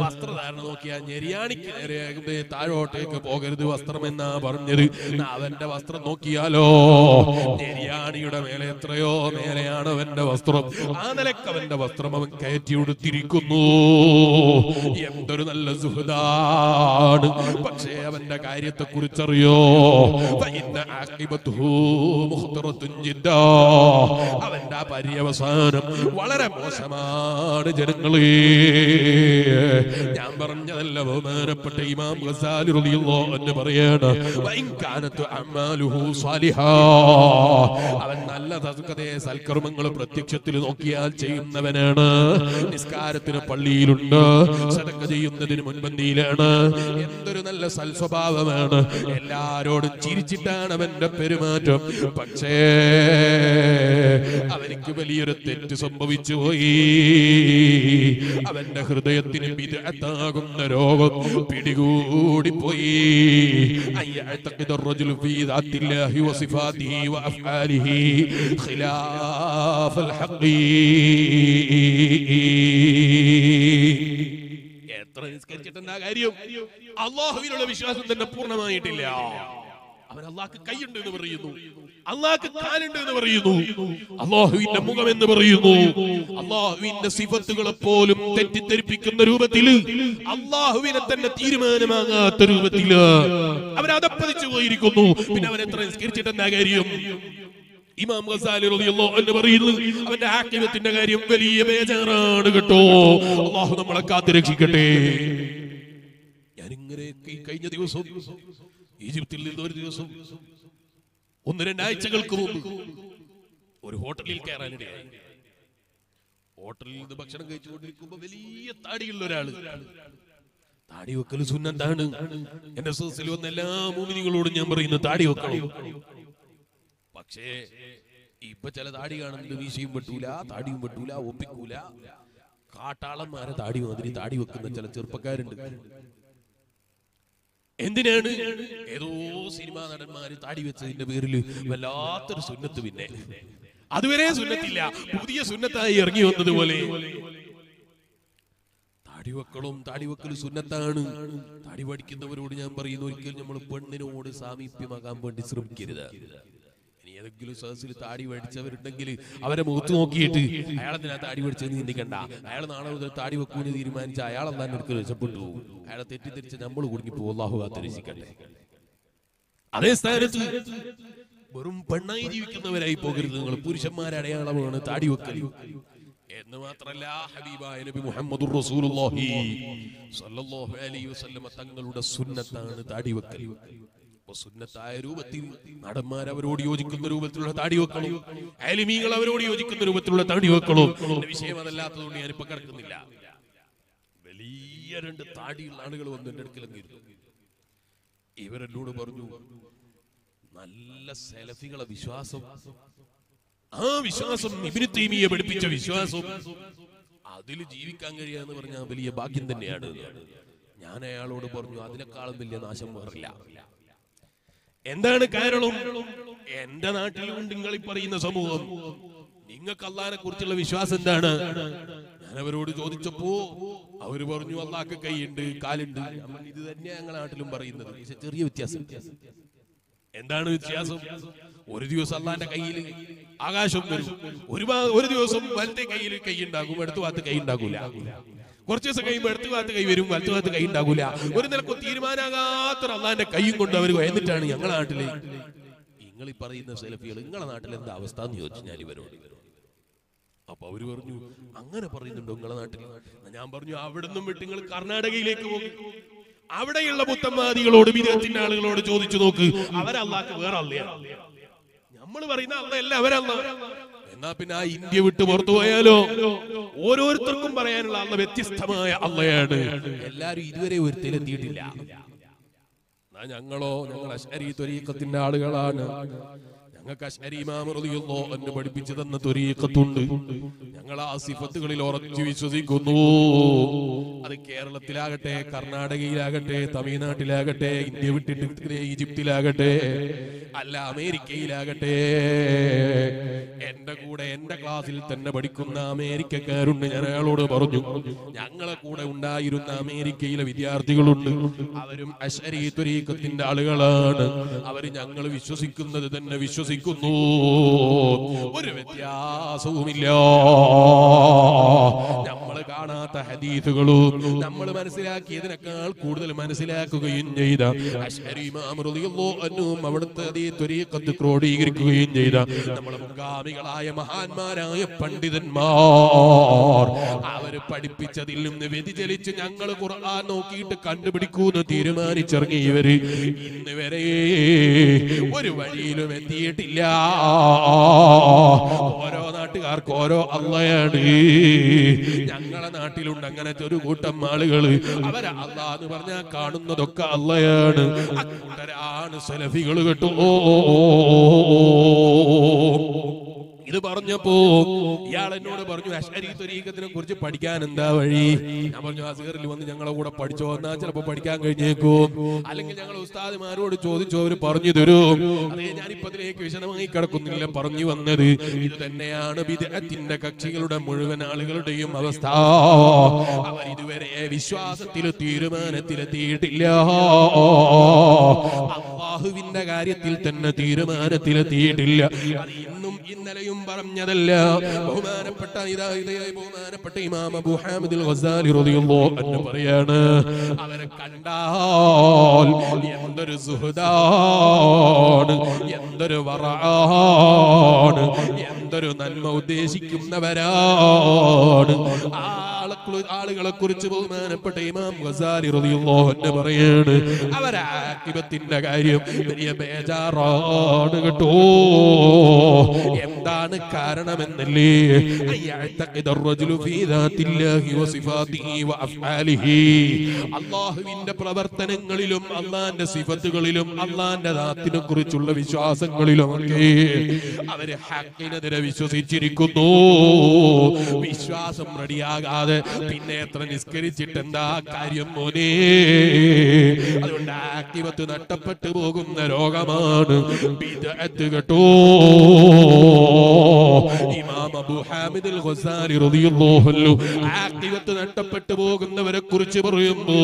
വസ്ത്രധാരണ നോക്കിയാൽ ഞെരിയാണിക്ക് താഴോട്ടേക്ക് പോകരുത് വസ്ത്രം എന്നാ പറഞ്ഞത്. അവന്റെ വസ്ത്രം നോക്കിയാലോ? ഞെരിയാണിയുടെ മേലെ എത്രയോ മേലെയാണ് അവന്റെ വസ്ത്രം. ആ നിലയ്ക്ക് അവന്റെ വസ്ത്രം അവൻ കയറ്റി ഉടുത്തിരിക്കുന്നു. എന്തൊരു നല്ല സുഹൃതാണ്. പക്ഷേ അവന്റെ കാര്യത്തെ കുറിച്ചറിയോ? അവന്റെ പര്യവസാനം വളരെ മോശമാണ് ജനങ്ങളെ. ഞാൻ പറഞ്ഞതല്ല ബഹുമാനപ്പെട്ട ഇമാം ഗസാലി റളിയല്ലാഹു അൻഹു പറയാണ് വഇൻ കാനത്തു അഅമാലുഹു സാലിഹാ. അവൻ നല്ല തസ്കതയെ സൽക്കർമ്മങ്ങൾ പ്രത്യക്ഷത്തിൽ നോക്കിയാൽ ചെയ്യുന്നവനാണ്. നിസ്കാരത്തിന് പള്ളിയിലുണ്ട് സദക്ക ചെയ്യുന്നതിന് മുൻപന്തിയിലാണ്. എന്തൊരു നല്ല സൽസ്വഭാവമാണ്. എല്ലാരോടും ചിരിച്ചിട്ടാണ് അവന്റെ പെരുമാറ്റം പക്ഷേ അവനിക്ക് വലിയൊരു തെറ്റ് സംഭവിച്ചു പോയി അവന്റെ ഹൃദയത്തിന് വിദഗ്ധാകുന്ന രോഗം പിടികൂടി പോയി أيعتقد الرجل في ذات الله وصفاته وأفعاله خلاف الحق എത്ര നിസ്കരിച്ചിട്ടെന്താ കാര്യം? അള്ളാഹുവിനുള്ള വിശ്വാസം തന്നെ പൂർണമായിട്ടില്ല. അവൻ അള്ളാഹ്ക്ക് കൈയുണ്ട് എന്ന് പറയുന്നു. അള്ളാഹ്ക്ക് കാലുണ്ട് എന്ന് പറയുന്നു. അള്ളാഹുവിന്റെ മുഖം എന്ന് പറയുന്നു. അള്ളാഹുവിന്റെ സിഫത്തുകളെ പോലും തെറ്റിദ്ധരിപ്പിക്കുന്ന രൂപത്തിൽ അള്ളാഹുവിനെ തന്നെ തീരുമാനമാകാത്ത രൂപത്തിൽ അവൻ അതപ്പതിച്ചു പോയിരിക്കുന്നു. പിന്നെ അവൻ എത്ര നിസ്കരിച്ചിട്ട് എന്താ കാര്യം? ഇമാം ഗസാലി റളിയല്ലാഹു അൻഹു പറയുന്നു അവന്റെ ആക്കിബത്തിന്റെ കാര്യം വലിയ ബേജാറാണ് കേട്ടോ. അള്ളാഹു നമ്മളെ കാത്തു രക്ഷിക്കട്ടെ ഞാൻ ഈ കഴിഞ്ഞ ദിവസം ഈജിപ്തിൽ നിന്ന് ഒരു ദിവസം ഒന്ന് രണ്ടാഴ്ചകൾക്ക് മുമ്പ് ഒരു ഹോട്ടലിൽ കയറാനിടയായി. ഹോട്ടലിൽ നിന്ന് ഭക്ഷണം കഴിച്ചുകൊണ്ടിരിക്കുമ്പോ വലിയ താടിയുള്ള ഒരാൾ. താടി വെക്കൽ സുന്നത്താണ്. എന്റെ സദസ്സിൽ വന്ന എല്ലാ മൂമിനികളോടും ഞാൻ പറയുന്നു താടി വെക്കണം? പക്ഷേ ഇപ്പൊ ചില താടി കാണുന്നുണ്ട് വീശയും വെട്ടൂല താടിയും വെട്ടൂല ഒപ്പിക്കൂല. കാട്ടാളന്മാരെ താടി മാതിരി താടി വെക്കുന്ന ചില ചെറുപ്പക്കാരുണ്ട്. എന്തിനാണ്? ഏതോ സിനിമാ നടന്മാര് താടി വെച്ചതിന്റെ പേരിൽ വല്ലാത്തൊരു സുന്നത്ത് പിന്നെ. അതുവരെ സുന്നത്തില്ല പുതിയ സുന്നത്തായി ഇറങ്ങി വന്നതുപോലെ. താടിവക്കളും താടിവക്കൽ സുന്നത്താണ്. താടി പഠിക്കുന്നവരോട് ഞാൻ പറയുന്നു ഒരിക്കലും നമ്മൾ പെണ്ണിനോട് സാമീപ്യമാകാൻ വേണ്ടി ശ്രമിക്കരുത്. ഏതെങ്കിലും സദസ്സിൽ താടി മേടിച്ചവരുണ്ടെങ്കിൽ അവരെ മുഖത്ത് നോക്കിയിട്ട് അയാളെന്തിനാ താടി മേടിച്ചെന്ന് ചിന്തിക്കണ്ട. അയാൾ നാളെ മുതൽ താടി വെക്കൂന്ന് തീരുമാനിച്ച അയാളെ തന്നെ ഒരിക്കലും രക്ഷപ്പെട്ടു അയാളെ തെറ്റിദ്ധരിച്ച് നമ്മൾ കുടുങ്ങി പോകും. അള്ളാഹു കാത്തിരക്ഷിക്കട്ടെ അതേ സ്ഥാനത്ത് വെറും പെണ്ണായി ജീവിക്കുന്നവരായി പോകരുത്. നിങ്ങൾ പുരുഷന്മാരെ അടയാളമാണ് താടി വെക്കൽ. എന്ന് മാത്രല്ല ഹബീബായ നബി മുഹമ്മദുർ റസൂലുള്ളാഹി സ്വല്ലല്ലാഹു അലൈഹി വസല്ലമ തങ്ങളുടെ സുന്നത്താണ് താടി വെക്കൽ. സുന്നത്തായ രൂപത്തിൽ നടന്മാർ അവരോട് യോജിക്കുന്ന രൂപത്തിലുള്ള താടി വെക്കണം അലിമീകൾ അവരോട് യോജിക്കുന്ന രൂപത്തിലുള്ള താടി വെക്കണം വിഷയം അതല്ലാത്തതുകൊണ്ട് ഞാനിപ്പോ കിടക്കുന്നില്ല. വലിയ രണ്ട് താടിയുള്ള ആളുകൾ വന്ന് എന്റെ അടുക്കലെങ്കിലും ഇവരെന്നോട് പറഞ്ഞു നല്ല സെലഫികളെ വിശ്വാസം ആ വിശ്വാസം ഇബിന് പഠിപ്പിച്ച വിശ്വാസം അതിൽ ജീവിക്കാൻ കഴിയാന്ന് പറഞ്ഞാൽ വലിയ ഭാഗ്യം തന്നെയാണ്. ഞാൻ അയാളോട് പറഞ്ഞു അതിനേക്കാളും വലിയ നാശം വേറില്ല. എന്താണ് കാരണം എന്റെ നാട്ടിലുണ്ട് നിങ്ങൾ ഈ പറയുന്ന സമൂഹം. നിങ്ങൾക്ക് അള്ളാഹിനെ കുറിച്ചുള്ള വിശ്വാസം എന്താണ്? ഞാൻ അവരോട് ചോദിച്ചപ്പോ അവർ പറഞ്ഞു അള്ളാഹ്ക്ക് കൈയുണ്ട് കാലുണ്ട്. ഇത് തന്നെ ഞങ്ങളുടെ നാട്ടിലും പറയുന്നത്. ചെറിയ വ്യത്യാസം. എന്താണ് വ്യത്യാസം? ഒരു ദിവസം അള്ളാന്റെ കയ്യിൽ ആകാശം വരും. ഒരു ഒരു ദിവസം വലത്തെ കയ്യിൽ കൈ ഉണ്ടാകും അടുത്ത ഭാഗത്ത് കൈ ഉണ്ടാകൂല. കുറച്ച് ദിവസം കഴിയുമ്പോൾ എടുത്തു കൈ വരും വലത്തെ ഭാഗത്ത് കൈ ഉണ്ടാകൂല. ഒരു നിലക്കും തീരുമാനാകാത്ത അള്ളാന്റെ കൈയും കൊണ്ട് അവർ എന്നിട്ടാണ് ഞങ്ങളുടെ നാട്ടിൽ. നിങ്ങൾ ഈ പറയുന്ന സെലഫികൾ നിങ്ങളുടെ നാട്ടിൽ എന്താ അവസ്ഥ എന്ന് ചോദിച്ചു ഞാൻ ഇവരോട്. അപ്പൊ അവർ പറഞ്ഞു അങ്ങനെ പറയുന്നുണ്ടോ നിങ്ങളെ നാട്ടിൽ ഞാൻ പറഞ്ഞു അവിടുന്ന് വിട്ട് നിങ്ങൾ കർണാടകയിലേക്ക് പോകും. അവിടെയുള്ള പുത്തന്മാദികളോട് വിദേഹത്തിന്റെ ആളുകളോട് ചോദിച്ചു നോക്ക്. അവരല്ലാക്ക് വേറെ അല്ലയാണ് നമ്മൾ പറയുന്ന അല്ല അവരല്ല. എന്നാ പിന്നെ ആ ഇന്ത്യ വിട്ട് പുറത്തു പോയാലോ? ഓരോരുത്തർക്കും പറയാനുള്ള അള്ള വ്യത്യസ്തമായ അള്ളയാണ്. എല്ലാരും ഇതുവരെ ഒരുത്തിലെത്തിയിട്ടില്ല എന്നാ ഞങ്ങളോ ഞങ്ങൾ അശ്വരി ത്വരീക്കത്തിന്റെ ആളുകളാണ്. ഞങ്ങൾക്ക് അശ്വരി ഇമാമറിയുള്ളോ എന്ന് പഠിപ്പിച്ചു തന്ന തുരീക്കത്തുണ്ട് ഞങ്ങൾ ആ സിഫത്തുകളിൽ ഉറച്ചു വിശ്വസിക്കുന്നു. അത് കേരളത്തിലാകട്ടെ കർണാടകയിലാകട്ടെ തമിഴ്നാട്ടിലാകട്ടെ ഇന്ത്യ വിട്ടിട്ട് ഈജിപ്തിലാകട്ടെ അല്ല അമേരിക്കയിലാകട്ടെ. എന്റെ കൂടെ എന്റെ ക്ലാസ്സിൽ തന്നെ പഠിക്കുന്ന അമേരിക്കക്കാരുണ്ട്. ഞാൻ അയാളോട് പറഞ്ഞു ഞങ്ങളെ കൂടെ ഉണ്ടായിരുന്ന അമേരിക്കയിലെ വിദ്യാർത്ഥികളുണ്ട്. അവരും അശരീ ത്വരീക്കത്തിന്റെ ആളുകളാണ്. അവർ ഞങ്ങൾ വിശ്വസിക്കുന്നത് തന്നെ വിശ്വസിക്കുന്നു ഒരു വ്യത്യാസവുമില്ല. നമ്മൾ കാണാത്ത ഹദീസുകളും നമ്മൾ മനസ്സിലാക്കിയതിനേക്കാൾ കൂടുതൽ മനസ്സിലാക്കുകയും ചെയ്ത അവിടുത്തെ അതേ ത്വരീഖത്ത് ക്രോഡീകരിക്കുകയും ചെയ്ത നമ്മുടെ മുൻഗാമികളായ മഹാന്മാരായ പണ്ഡിതന്മാർ അവർ പഠിപ്പിച്ചതിൽ നിന്ന് വ്യതിചലിച്ച് ഞങ്ങൾ ഖുർആൻ നോക്കിയിട്ട് കണ്ടുപിടിക്കൂന്ന് തീരുമാനിച്ചിറങ്ങിയവര് ഇന്ന് വരെ ഒരു വഴിയിലും എത്തിയിട്ടില്ല. ഓരോ നാട്ടുകാർക്ക് ഓരോ അള്ളയാണ്. ഞങ്ങളെ നാട്ടിലുണ്ട് അങ്ങനത്തെ ഒരു കൂട്ടം ആളുകൾ. അവരെ അല്ല എന്ന് പറഞ്ഞാൽ കാണുന്നതൊക്കെ അള്ളയാണ്. അക്കൂട്ടരാണ് സലഫികൾ കേട്ടോ. ഇത് പറഞ്ഞപ്പോ ഇയാൾ എന്നോട് പറഞ്ഞു അശ്വരി കുറിച്ച് പഠിക്കാൻ എന്താ വഴി? ഞാൻ പറഞ്ഞു അസീറിൽ വന്ന് ഞങ്ങളെ കൂടെ പഠിച്ചോ എന്നാ ചിലപ്പോ പഠിക്കാൻ കഴിഞ്ഞേക്കും. അല്ലെങ്കിൽ ഞങ്ങൾ ഉസ്താദിമാരോട് ചോദിച്ചോ അവർ പറഞ്ഞു തരും. അതേ ഞാനിപ്പോ അതിലേക്ക് വിശദമായി കിടക്കുന്നില്ല പറഞ്ഞു വന്നത് ഇത് തന്നെയാണ് വിദേഹത്തിന്റെ കക്ഷികളുടെ മുഴുവൻ ആളുകളുടെയും അവസ്ഥ. അവർ ഇതുവരെ വിശ്വാസത്തിൽ തീരുമാനത്തിലെത്തിയിട്ടില്ല. അള്ളാഹുവിന്റെ കാര്യത്തിൽ തന്നെ തീരുമാനത്തിലെത്തിയിട്ടില്ല. ഇന്നലെയും പറഞ്ഞതല്ല. ബഹുമാനപ്പെട്ട ഇതാ ഇതേ ബഹുമാനപ്പെട്ട ഇമാം അബൂ ഹാമിദുൽ ഗസാലി റളിയല്ലാഹു അൻഹു പറയാണ് അവരെ കണ്ടാൽ എന്തൊരു സുഹദാണ് എന്തൊരു വറാണ് എന്തൊരു നന്മ ഉദ്ദേശിക്കുന്നവരാണ്. ആളെ ആളുകളെ കുറിച്ച് ബഹുമാനപ്പെട്ട ഇമാം ഗസാലി റളിയല്ലാഹു അൻഹു പറയാണ് അവരെ ആക്കിബത്തിന്റെ കാര്യം വലിയ ബേജാറാണ് കേട്ടോ. എന്താണ് കാരണമെന്നല്ലേ? പ്രവർത്തനങ്ങളിലും അള്ളാന്റെ സിഫത്തുകളിലും അള്ളാന്റെ ദാത്തിനെ കുറിച്ചുള്ള വിശ്വാസങ്ങളിലും ഒക്കെ അവർ ഹക്കിനെതിരെ വിശ്വസിച്ചിരിക്കുന്നു. വിശ്വാസം റെഡിയാകാതെ പിന്നെ എത്ര നിസ്കരിച്ചിട്ട് എന്താ കാര്യം മോനെ? അതുകൊണ്ട് ആക്ടിവത്ത് നഷ്ടപ്പെട്ടു പോകുന്ന രോഗമാണ് കേട്ടോ. ഇമാം അബൂ ഹാമിദ് അൽ ഖസാലി റളിയല്ലാഹു അൻഹു ആക്ടിവത്ത് നഷ്ടപ്പെട്ടു പോകുന്നവരെ കുറിച്ച് പറയുന്നു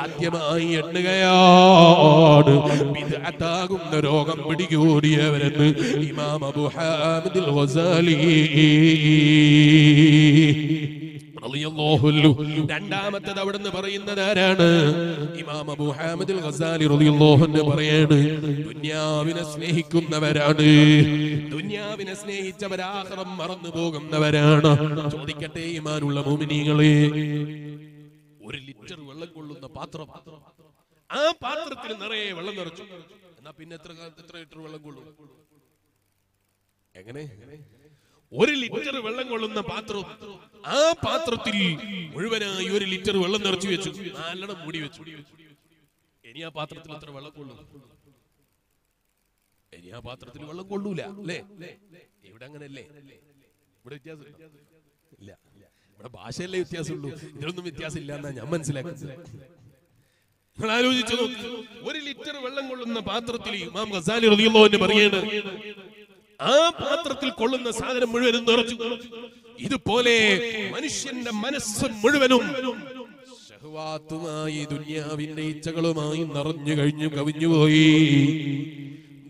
ആദ്യമായി എണ്ണുകയാണ് ബിദ്അത്താകുന്ന രോഗം പിടികൂടിയവരെന്ന് ഇമാം അബൂ ഹാമിദ് അൽ അൻഹു. രണ്ടാമത്തത് അവിടുന്ന് പറയുന്നത് ആരാണ്? ഇമാം അബൂ ഹാമിദ് അൽ ഖസാലി റളിയല്ലാഹു അൻഹു പറയാണ് ദുനിയാവിനെ സ്നേഹിക്കുന്നവരാണ്. ദുനിയാവിനെ സ്നേഹിച്ചവരാഹ്റം മറന്നു പോകുന്നവരാണ്. ചോദിക്കട്ടെ ഇമാനുള്ള മോമിനികളെ ഒരു ലിറ്റർ വെള്ളം കൊള്ളുന്ന പാത്രം. ആ പാത്രത്തിൽ നിറയെ വെള്ളം നിറച്ചു. എന്നാ പിന്നെ എത്ര കാലത്ത് എത്ര ലിറ്റർ വെള്ളം കൊള്ളും? എങ്ങനെ? ഒരു ലിറ്റർ വെള്ളം കൊള്ളുന്ന പാത്രം ആ പാത്രത്തിൽ മുഴുവനായി ഒരു ലിറ്റർ വെള്ളം നിറച്ചു വെച്ചു. നല്ലോണം മൂടി വെച്ചു. ഇനി ആ പാത്രത്തിൽ എത്ര വെള്ളം കൊള്ളും. ഇനി ആ പാത്രത്തിൽ വെള്ളം കൊള്ളൂല അല്ലേ? ഇവിടെ അങ്ങനല്ലേ ഇവിടെ വ്യത്യാസം ഇല്ല. ഇവിടെ ഭാഷയല്ലേ വ്യത്യാസമുള്ളൂ. ഇതിലൊന്നും വ്യത്യാസം ഇല്ല എന്നാ ഞാൻ മനസ്സിലാക്കുന്നത്. നിങ്ങൾ ഒരു ലിറ്റർ വെള്ളം കൊള്ളുന്ന പാത്രത്തിൽ ഇമാം ഗസാലി ആ പാത്രത്തിൽ കൊള്ളുന്ന സാധനം മുഴുവനും നിറച്ചു. ഇതുപോലെ മനുഷ്യന്റെ മനസ്സ് മുഴുവനും ഷഹ്വാത്തുമായി ദുന്യാവിന്റെ ഇച്ഛകളുമായി നിറഞ്ഞു കഴിഞ്ഞു കവിഞ്ഞുപോയി.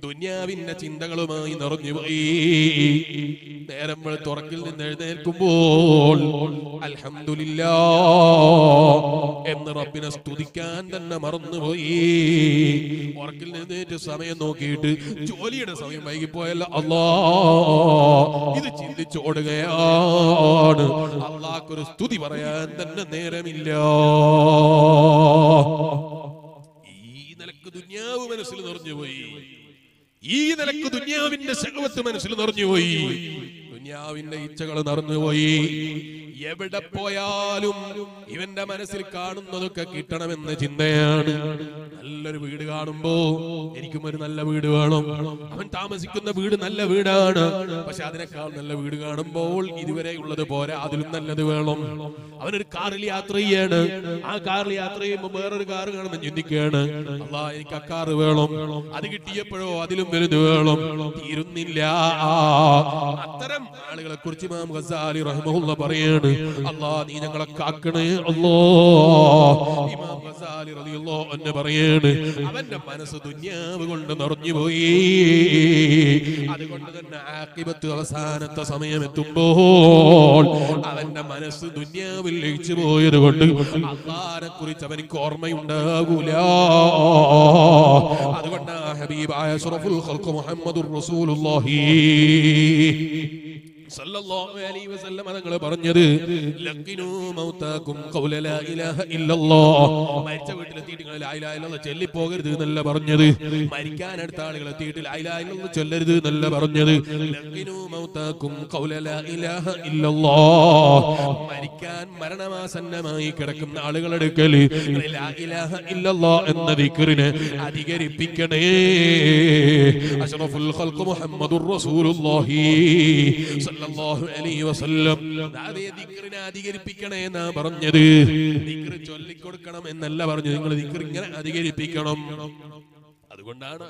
ദുന്യാവിന്റെ ചിന്തകളുമായി നിറഞ്ഞുപോയി നേരം തുറക്കിൽ നിന്ന് എഴുന്നേൽക്കുമ്പോൾ അൽഹംദുലില്ലാ എന്ന് റബ്ബിനെ സ്തുതിക്കാൻ തന്നെ മറന്നുപോയി ഉറക്കിൽ നിന്നേറ്റ് സമയം നോക്കിയിട്ട് ജോലിയുടെ സമയം വൈകിപ്പോയല്ല. അല്ലാ ഇത് ചിന്തിച്ചോടുകയാണ് അള്ളാഹ്ക്കൊരു സ്തുതി പറയാൻ തന്നെ നേരമില്ല. ഈ നിലയ്ക്ക് ദുന്യാവ് മനസ്സിൽ നിറഞ്ഞുപോയി ഈ നിലയ്ക്ക് ദുന്യാവിന്റെ ശകവത്ത് മനസ്സിൽ നിറഞ്ഞുപോയി. ദുന്യാവിന്റെ ഇച്ഛകൾ നിറഞ്ഞുപോയി. എവിടെ പോയാലും ഇവന്റെ മനസ്സിൽ കാണുന്നതൊക്കെ കിട്ടണമെന്ന ചിന്തയാണ്. നല്ലൊരു വീട് കാണുമ്പോ എനിക്കും ഒരു നല്ല വീട് വേണം. അവൻ താമസിക്കുന്ന വീട് നല്ല വീടാണ്. പക്ഷെ അതിനേക്കാൾ നല്ല വീട് കാണുമ്പോൾ ഇതുവരെ ഉള്ളത് പോരാ അതിലും നല്ലത് വേണം. അവനൊരു കാറിൽ യാത്ര ചെയ്യാണ്. ആ കാറിൽ യാത്ര ചെയ്യുമ്പോൾ വേറൊരു കാർ കാണുമ്പോൾ ചിന്തിക്കുകയാണ്. അല്ലാ എനിക്ക് ആ കാറ് വേണം. അത് കിട്ടിയപ്പോഴോ അതിലും വലുത് വേണം. തീരുന്നില്ല. അത്തരം ആളുകളെ കുറിച്ച് മാം ഗസാലി റഹ്മുള്ള പറയാണ് അല്ലാ നീ ഞങ്ങളെ കാക്കണേ. അല്ലോ എന്നെ പറയാണ് അവന്റെ മനസ്സ് ദുന്യാവ് കൊണ്ട് നിറഞ്ഞു പോയി. അതുകൊണ്ട് തന്നെ ആക്കിപത്ത് അവസാനത്തെ സമയം എത്തുമ്പോൾ അവന്റെ മനസ്സ് ദുന്യാവിൽ ലയിച്ചു പോയത് കൊണ്ട് അള്ളാരെ കുറിച്ച് അവനിക്ക് ഓർമ്മയുണ്ടാകൂല. അതുകൊണ്ട് ഹബീബായ സുറഫുൽ മുഹമ്മദ് മുഹമ്മദുർ റസൂലുള്ളാഹി. സല്ലല്ലാഹു അലൈഹി വസല്ലം തങ്ങൾ പറഞ്ഞത്. ലഖിനു മൗതാകും ഖൗല ലാ ഇലാഹ ഇല്ലല്ലാഹ്. മരിച്ച വീട്ടിലെത്തിയിട്ട് നിങ്ങൾ ലാ ഇലാഹ ഇല്ലല്ലാഹ് ചൊല്ലി പോകരുത് എന്നല്ല പറഞ്ഞത്. മരിക്കാൻ അടുത്ത ആളുകൾ എത്തിയിട്ട് ലാ ഇലാഹ ഇല്ലല്ലാഹ് ചൊല്ലരുത് എന്നല്ല പറഞ്ഞത്. ലഖിനു മൗതാകും ഖൗല ലാ ഇലാഹ ഇല്ലല്ലാഹ്. മരിക്കാൻ മരണമാസന്നമായി കിടക്കുന്ന ആളുകളെടുക്കൽ ലാ ഇലാഹ ഇല്ലല്ലാഹ് എന്ന ദിക്റിനെ അധികരിപ്പിക്കണേ. അഷ്റഫുൽ ഖൽഖ് മുഹമ്മദുർ റസൂലുള്ളാഹി സല്ലല്ലാഹു അലൈഹി വസല്ലം. അതേ ദിക്റിനെ അധികരിപ്പിക്കണേ എന്നാ പറഞ്ഞത്. ദിക്ർ ചൊല്ലിക്കൊടുക്കണം എന്നല്ല പറഞ്ഞു നിങ്ങൾ ദിക്ർ ഇങ്ങനെ അധികരിപ്പിക്കണം. അതുകൊണ്ടാണ്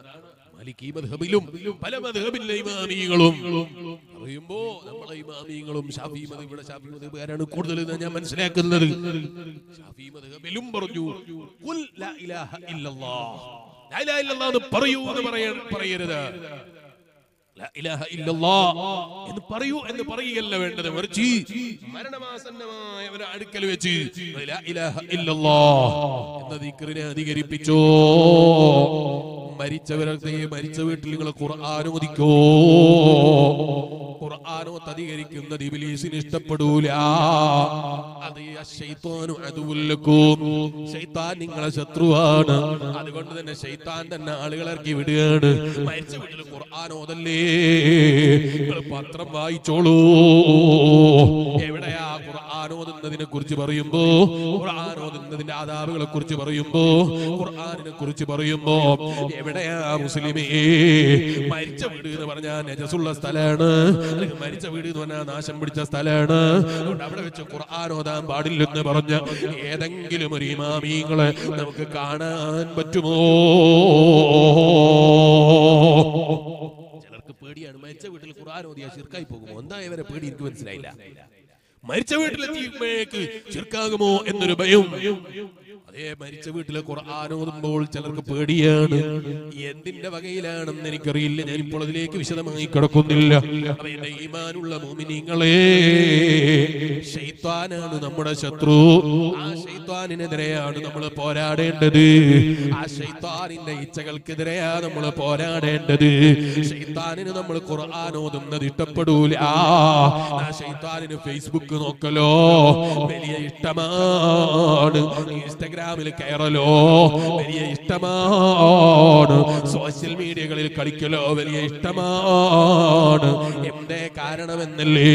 മാലിക്കി മദ്ഹബിലും പല മദ്ഹബിലെ ഇമാമികളും പറയുമ്പോ നമ്മളെ ഇമാമിങ്ങളും ഷാഫി ഇവിടെ ഷാഫി മദ്ഹബുകാരാണ് കൂടുതൽ ഞാൻ മനസ്സിലാക്കുന്നത്. ഷാഫി മദ്ഹബിലും പറഞ്ഞു ഖുൽ ലാ ഇലാഹ ഇല്ലല്ലാഹ്. ലാ ഇലാഹ ഇല്ലല്ലാഹ് എന്ന് പറയൂ എന്ന് പറയരുത്. എന്ന് പറയൂ എന്ന് പറയുകയല്ല വേണ്ടത്. മറിച്ച് മരണമാസന്നമായ ഒരു അടുക്കൽ വെച്ച് ലാ ഇലാഹ ഇല്ലല്ലാഹ് എന്ന ദിക്റിനെ അധികരിപ്പിച്ചോ. മരിച്ചവരത്തെ മരിച്ച വീട്ടിൽ നിങ്ങൾ ഖുർആൻ ഖുർആാനോ ഖുർആനോ ഇബിലീസിന് ഇഷ്ടപ്പെടൂല. ശൈത്താൻ നിങ്ങളെ ശത്രുവാണ്. അതുകൊണ്ട് തന്നെ ശൈത്താൻ തന്നെ ആളുകളെ ഇറക്കി വിടുകയാണ്. മരിച്ച വീട്ടിൽ ഖുർആാനോതല്ലേ നിങ്ങൾ പത്രം വായിച്ചോളൂ. എവിടെയാ ഖുർആാനോതുന്നതിനെ കുറിച്ച് പറയുമ്പോ? ഖുർആാനോതുന്നതിന്റെ ആദാബുകളെ കുറിച്ച് പറയുമ്പോ? ഖുർആാനിനെ കുറിച്ച് പറയുമ്പോ? എവിടെയാ മുസ്ലിമേ മരിച്ച വീട് എന്ന് പറഞ്ഞാൽ നജസുള്ള സ്ഥലമാണ്. അല്ലെങ്കിൽ മരിച്ച വീട് എന്ന് പറഞ്ഞാൽ നാശം പിടിച്ച സ്ഥലമാണ്. അതുകൊണ്ട് അവിടെ വെച്ച് ഖുർആൻ ഓതാൻ പാടില്ലെന്ന് പറഞ്ഞ ഏതെങ്കിലും ഒരു ഇമാമീങ്ങളെ നമുക്ക് കാണാൻ പറ്റുമോ? ചിലർക്ക് പേടിയാണ്. മരിച്ച വീട്ടിൽ ഖുർആൻ ഓതിയാ ശിർക്കായി പോകുമോ? എന്താ ഇവരെ പേടി? എനിക്ക് മനസ്സിലായില്ല. മരിച്ച വീട്ടിലെത്തിയുമ്പോഴേക്ക് ശിർക്കാകുമോ എന്നൊരു ഭയം. അതേ മരിച്ച വീട്ടിലെ ഖുർആൻ ഓതുമ്പോൾ ചിലർക്ക് പേടിയാണ്. എന്തിന്റെ വകയിലാണെന്ന് എനിക്കറിയില്ല. ഞാൻ ഇപ്പോൾ അതിലേക്ക് വിശദമായി കിടക്കുന്നില്ല. എന്റെ ഈമാനുള്ള മോമിനിങ്ങളെ ഷെയ്ത്താനാണ് നമ്മുടെ ശത്രു. ആ ഷെയ്ത്താനിനെതിരെയാണ് നമ്മൾ പോരാടേണ്ടത്. ആ ഷെയ്ത്താനിന്റെ ഇച്ഛകൾക്കെതിരെയാണ് നമ്മൾ പോരാടേണ്ടത്. ഷെയ്ത്താനിന് നമ്മൾ ഖുർആൻ ഓതുന്നത് ഇഷ്ടപ്പെടൂല. ആ ഷെയ്ത്താനിന് ഫേസ്ബുക്ക് നോക്കലോ. വലിയ ഇഷ്ടമാണ്. ഇൻസ്റ്റഗ്രാമിൽ കയറലോ? വലിയ ഇഷ്ടമാണ്. സോഷ്യൽ മീഡിയകളിൽ കളിക്കലോ? വലിയ ഇഷ്ടമാണ്. എന്തേ കാരണമെന്നല്ലേ?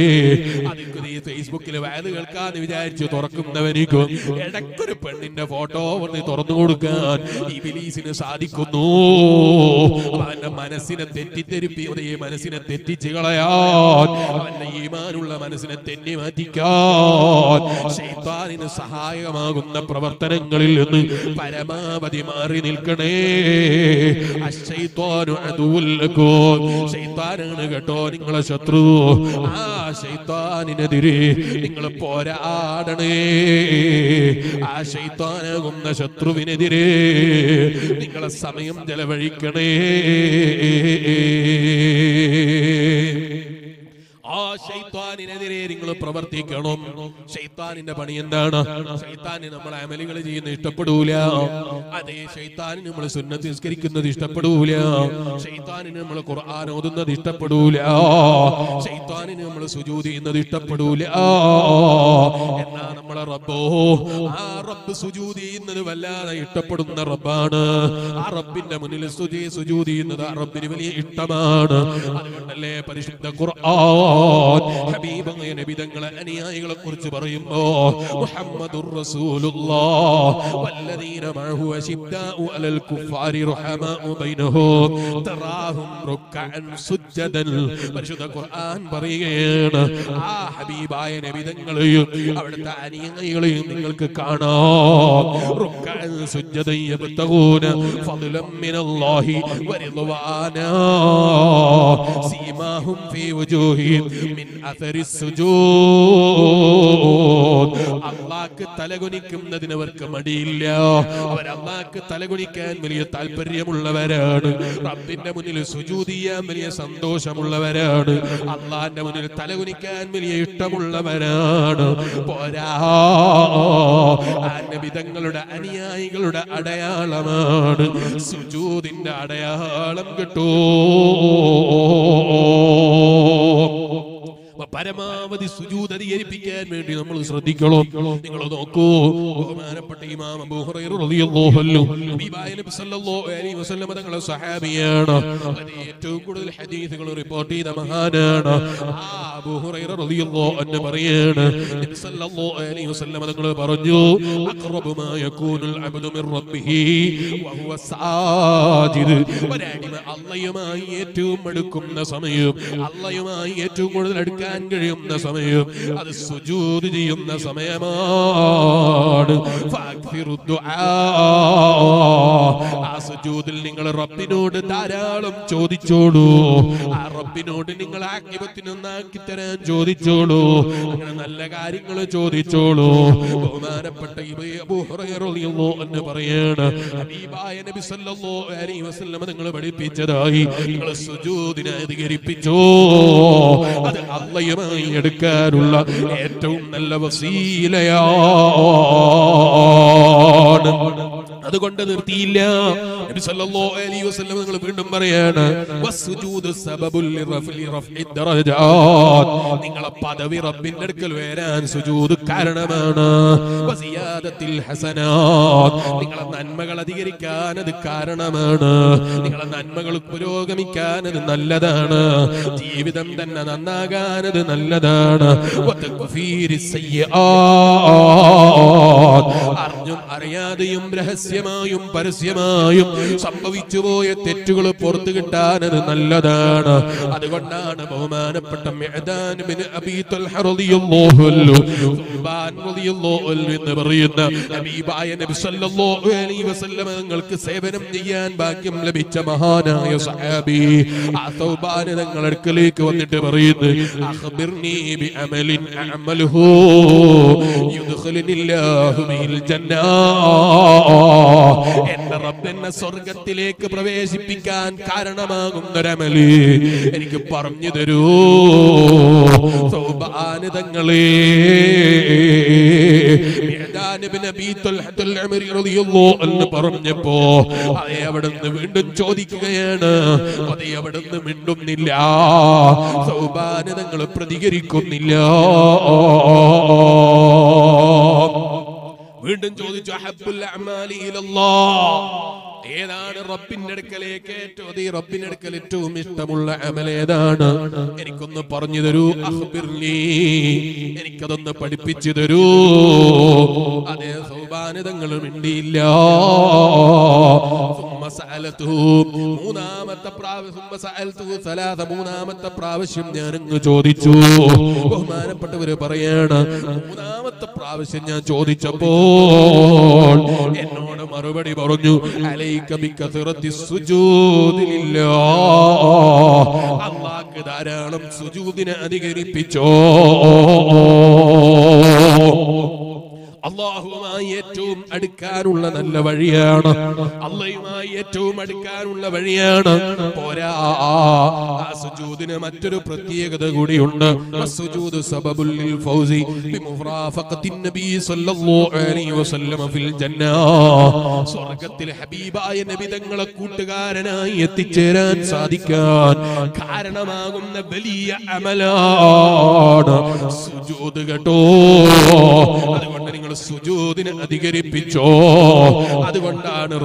അതിക്ക് നീ ഫേസ്ബുക്കിൽ വയത് കേൾക്കാന്ന് വിചാരിച്ചു തുറക്കുന്നവനിക്കും. ഇടക്കൊരു പെണ്ണിന്റെ ഫോട്ടോ ഒന്ന് തുറന്നു കൊടുക്കാൻ ഈ ബിലീസിന് സാധിക്കുന്നു. അവന്റെ മനസ്സിനെ തെറ്റിദ്ധരിപ്പി മനസ്സിനെ തെറ്റിച്ച് കളയാൻ അവന്റെ ഈമാനുള്ള മനസ്സിനെ തെന്നി മാറ്റിക്കാൻ സഹായകമാകുന്ന സഹായകമാകുന്ന പ്രവർത്തനങ്ങളിൽ നിന്ന് പരമാവധി മാറി നിൽക്കണേ. ശൈത്താനാണ് കേട്ടോ നിങ്ങളെ ശത്രു. ആ ശൈത്താനിനെതിരെ നിങ്ങൾ പോരാടണേ. ആ ശൈത്താനാകുന്ന ശത്രുവിനെതിരെ നിങ്ങളെ സമയം ചെലവഴിക്കണേ. ആ ഷെയ്ത്താനിനെതിരെ നിങ്ങൾ പ്രവർത്തിക്കണം. ഷെയ്ത്താനിന്റെ പണി എന്താണ്? ശൈത്താന് നമ്മൾ അമലുകൾ ചെയ്യുന്ന ഇഷ്ടപ്പെടൂല. അതേ ശൈത്താനിന് നമ്മൾ സുന്നത്ത് നിസ്കരിക്കുന്നത് ഇഷ്ടപ്പെടൂല. ശൈത്താനിന് നമ്മൾ ഖുർആൻ ഓതുന്നത് ഇഷ്ടപ്പെടൂല. ശൈത്താനിന് നമ്മൾ സുജൂദ് ചെയ്യുന്നത് ഇഷ്ടപ്പെടൂല. എന്നാ നമ്മളെ റബ്ബോ ആ റബ്ബ് സുജൂദ് ചെയ്യുന്നത് വല്ലാതെ ഇഷ്ടപ്പെടുന്ന റബ്ബാണ്. ആ റബ്ബിന്റെ മുന്നിൽ സുജി സുജൂദ് ചെയ്യുന്നത് ആ റബ്ബിന് വലിയ ഇഷ്ടമാണ്. അതുകൊണ്ടല്ലേ പരിശുദ്ധ ഖുർആൻ ഹബീബ് നബിതങ്ങളെ അനുയായികളെ കുറിച്ച് പറയുമ്പോ മുഹമ്മദുർ റസൂലുള്ളാഹ് വല്ലദീന മഅഹു അശിദ്ദാഉ അലൽ കുഫാരി റഹമാഉ ബൈനഹും തറാഹും റുക്അൻ സുജ്ജദൻ പരിശുദ്ധ ഖുർആൻ പറയുകയാണ് ആ ഹബീബായ നബിതങ്ങളെയും അവിടുത്തെ അനുയായികളെയും നിങ്ങൾക്ക് കാണാം റുക്അൻ സുജ്ജദൻ യബ്തഗൂന ഫളലം മിനല്ലാഹി വറിദ്വാന സീമാഹും ഫീ വജൂഹിം മിൻ അസരി സുജൂദ്. മടിയില്ല. അവർ തലകുനിക്കാൻ വലിയ താല്പര്യമുള്ളവരാണ്. റബ്ബിന്റെ മുന്നിൽ സുജൂതിയാൻ വലിയ സന്തോഷമുള്ളവരാണ്. അള്ളാന്റെ മുന്നിൽ തലകുനിക്കാൻ വലിയ ഇഷ്ടമുള്ളവരാണ്. പോരാ. അനുയായികളുടെ അടയാളമാണ്. സുജൂതിന്റെ അടയാളം കിട്ടൂ. പരമാവധി സുജൂദ് അധികരിപ്പിക്കാൻ വേണ്ടി നമ്മൾ ശ്രദ്ധിക്കണം. നിങ്ങൾ നോക്കൂ. ബഹുമാനപ്പെട്ട ഇമാം അബൂ ഹുറൈറ റളിയല്ലാഹു അൻഹു ഹബീബായ സല്ലല്ലാഹു അലൈഹി വസല്ലം തങ്ങളെ സഹാബിയാണ്. ഏറ്റവും കൂടുതൽ ഹദീസുകൾ റിപ്പോർട്ട് ചെയ്ത മഹാനാണ്. ആ അബൂ ഹുറൈറ റളിയല്ലാഹു അൻഹു പറയാണ് നബി സല്ലല്ലാഹു അലൈഹി വസല്ലം തങ്ങൾ പറഞ്ഞു അഖറബു മാ യകൂനുൽ അബ്ദു മിർ റബ്ബിഹി വഹുവ സാജിദ്. ഒരടിമ അള്ളയുമായി ഏറ്റവും അടുക്കുന്ന സമയം അള്ളയുമായി ഏറ്റവും കൂടുതൽ അടുക്കാൻ കഴിയുന്ന സമയം അത് സുജൂദ് ചെയ്യുന്ന സമയമാണ്. ആ സുജൂദിൽ നിങ്ങൾ റബ്ബിനോട് ധാരാളം ചോദിച്ചോളൂ. ആ റബ്ബിനോട് നിങ്ങൾ ആക്കിപത്തിനൊന്നാക്കി തരാൻ ചോദിച്ചോളൂ. നല്ല കാര്യങ്ങൾ ചോദിച്ചോളൂ. ബഹുമാനപ്പെട്ട എന്ന് പറയാണ് നിങ്ങൾ പഠിപ്പിച്ചതായി നിങ്ങൾ സുജൂദിനെ അധികരിപ്പിച്ചോ. അത് അള്ളയുമായി എടുക്കാനുള്ള ഏറ്റവും നല്ല വസീലയാണ് അതുകൊണ്ട് നിർത്തിയില്ല. നബി സല്ലല്ലാഹു അലൈഹി വസല്ലം നിങ്ങൾ വീണ്ടും പറയാണ് ദറജാത്ത്. നിങ്ങളെ പദവി റബ്ബിന്റെ അടുക്കൽ വരാൻ സുജൂദ് കാരണമാണ്. ഹസനാത് നിങ്ങളെ നന്മകൾ അധികരിക്കാൻ അത് കാരണമാണ്. നിങ്ങളെ നന്മകൾ പുരോഗമിക്കാൻ അത് നല്ലതാണ്. ജീവിതം തന്നെ നന്നാകാൻ അത് നല്ലതാണ്. അറിഞ്ഞും അറിയാതെയും രഹസ്യ രഹസ്യമായും പരസ്യമായും സംഭവിച്ചു പോയ തെറ്റുകൾ പുറത്തു കിട്ടാൻ അത് നല്ലതാണ്. അതുകൊണ്ടാണ് ബഹുമാനപ്പെട്ട എന്ന് പറയുന്ന തങ്ങൾക്ക് സേവനം ചെയ്യാൻ ഭാഗ്യം ലഭിച്ച മഹാനായ സഹാബി. ആ സൗബാൻ തങ്ങളുടെ അടുക്കലേക്ക് വന്നിട്ട് പറയുന്നു അഖ്ബിർനി ബി അമലിൻ അഅമലുഹു യുദ്ഖിലുനില്ലാഹു ബിൽ ജന്ന. എന്റെ റബ്ബ് എന്നെ സ്വർഗത്തിലേക്ക് പ്രവേശിപ്പിക്കാൻ കാരണമാകുന്നൊരമൽ എനിക്ക് പറഞ്ഞു തരൂ. സൗബാനിതങ്ങളെ എന്ന് പറഞ്ഞപ്പോ അതെ അവിടുന്ന് വീണ്ടും ചോദിക്കുകയാണ്. അതേ അവിടുന്ന് മിണ്ടുന്നില്ല. സൗഭാനിതങ്ങൾ പ്രതികരിക്കുന്നില്ല. വീണ്ടും ചോദിച്ചു അഹബ്ബുൽ അഅമാലി ഇലല്ലാഹ് ഏതാണ് റബ്ബിന്റെ അടുക്കലേക്ക് ഏറ്റവും ഈ റബ്ബിന്റെ അടുക്കൽ ഏറ്റവും ഇഷ്ടമുള്ള അമൽ ഏതാണ്? എനിക്കൊന്ന് പറഞ്ഞു തരൂ. അഹ്ബിർലി എനിക്കതൊന്ന് പഠിപ്പിച്ചു തരൂ. അതേ സൗപാനിതങ്ങളും ഇണ്ടിയില്ല മൂന്നാമത്തെ പ്രാവശ്യം മൂന്നാമത്തെ പ്രാവശ്യം ഞാനങ്ങ് ചോദിച്ചു. ബഹുമാനപ്പെട്ടവര് പറയാണ് മൂന്നാമത്തെ പ്രാവശ്യം ഞാൻ ചോദിച്ചപ്പോൾ എന്നോട് മറുപടി പറഞ്ഞു അലി അലൈക ബികസറത്തി സുജൂദി ലില്ലാഹ് അല്ലാഹ്ക്ക് ധാരാളം സുജൂദിനെ അധികരിപ്പിച്ചോ? അള്ളാഹുവുമായി ഏറ്റവും അടുക്കാനുള്ള നല്ല വഴിയാണ്. അള്ളയുമായി ഏറ്റവും അടുക്കാനുള്ള വഴിയാണ്. പോരാ സുജൂദിന് മറ്റൊരു പ്രത്യേകത കൂടിയുണ്ട്. സുജൂദ് സബബുൽ ഫൗസി ബിമുറാഫഖത്തിൻ നബി സല്ലല്ലാഹു അലൈഹി വസല്ലം ഫിൽ ജന്ന. സ്വർഗത്തിൽ ഹബീബായ നബി തങ്ങളെ കൂട്ടുകാരനായി എത്തിച്ചേരാൻ സാധിക്കാൻ കാരണമാകുന്ന വലിയ അമലാണ്. സുജൂദ് കേട്ടോ അതുകൊണ്ട് നിങ്ങൾ സുജൂദിനെ അധികരിപ്പിച്ചോ? അതുകൊണ്ടാണ്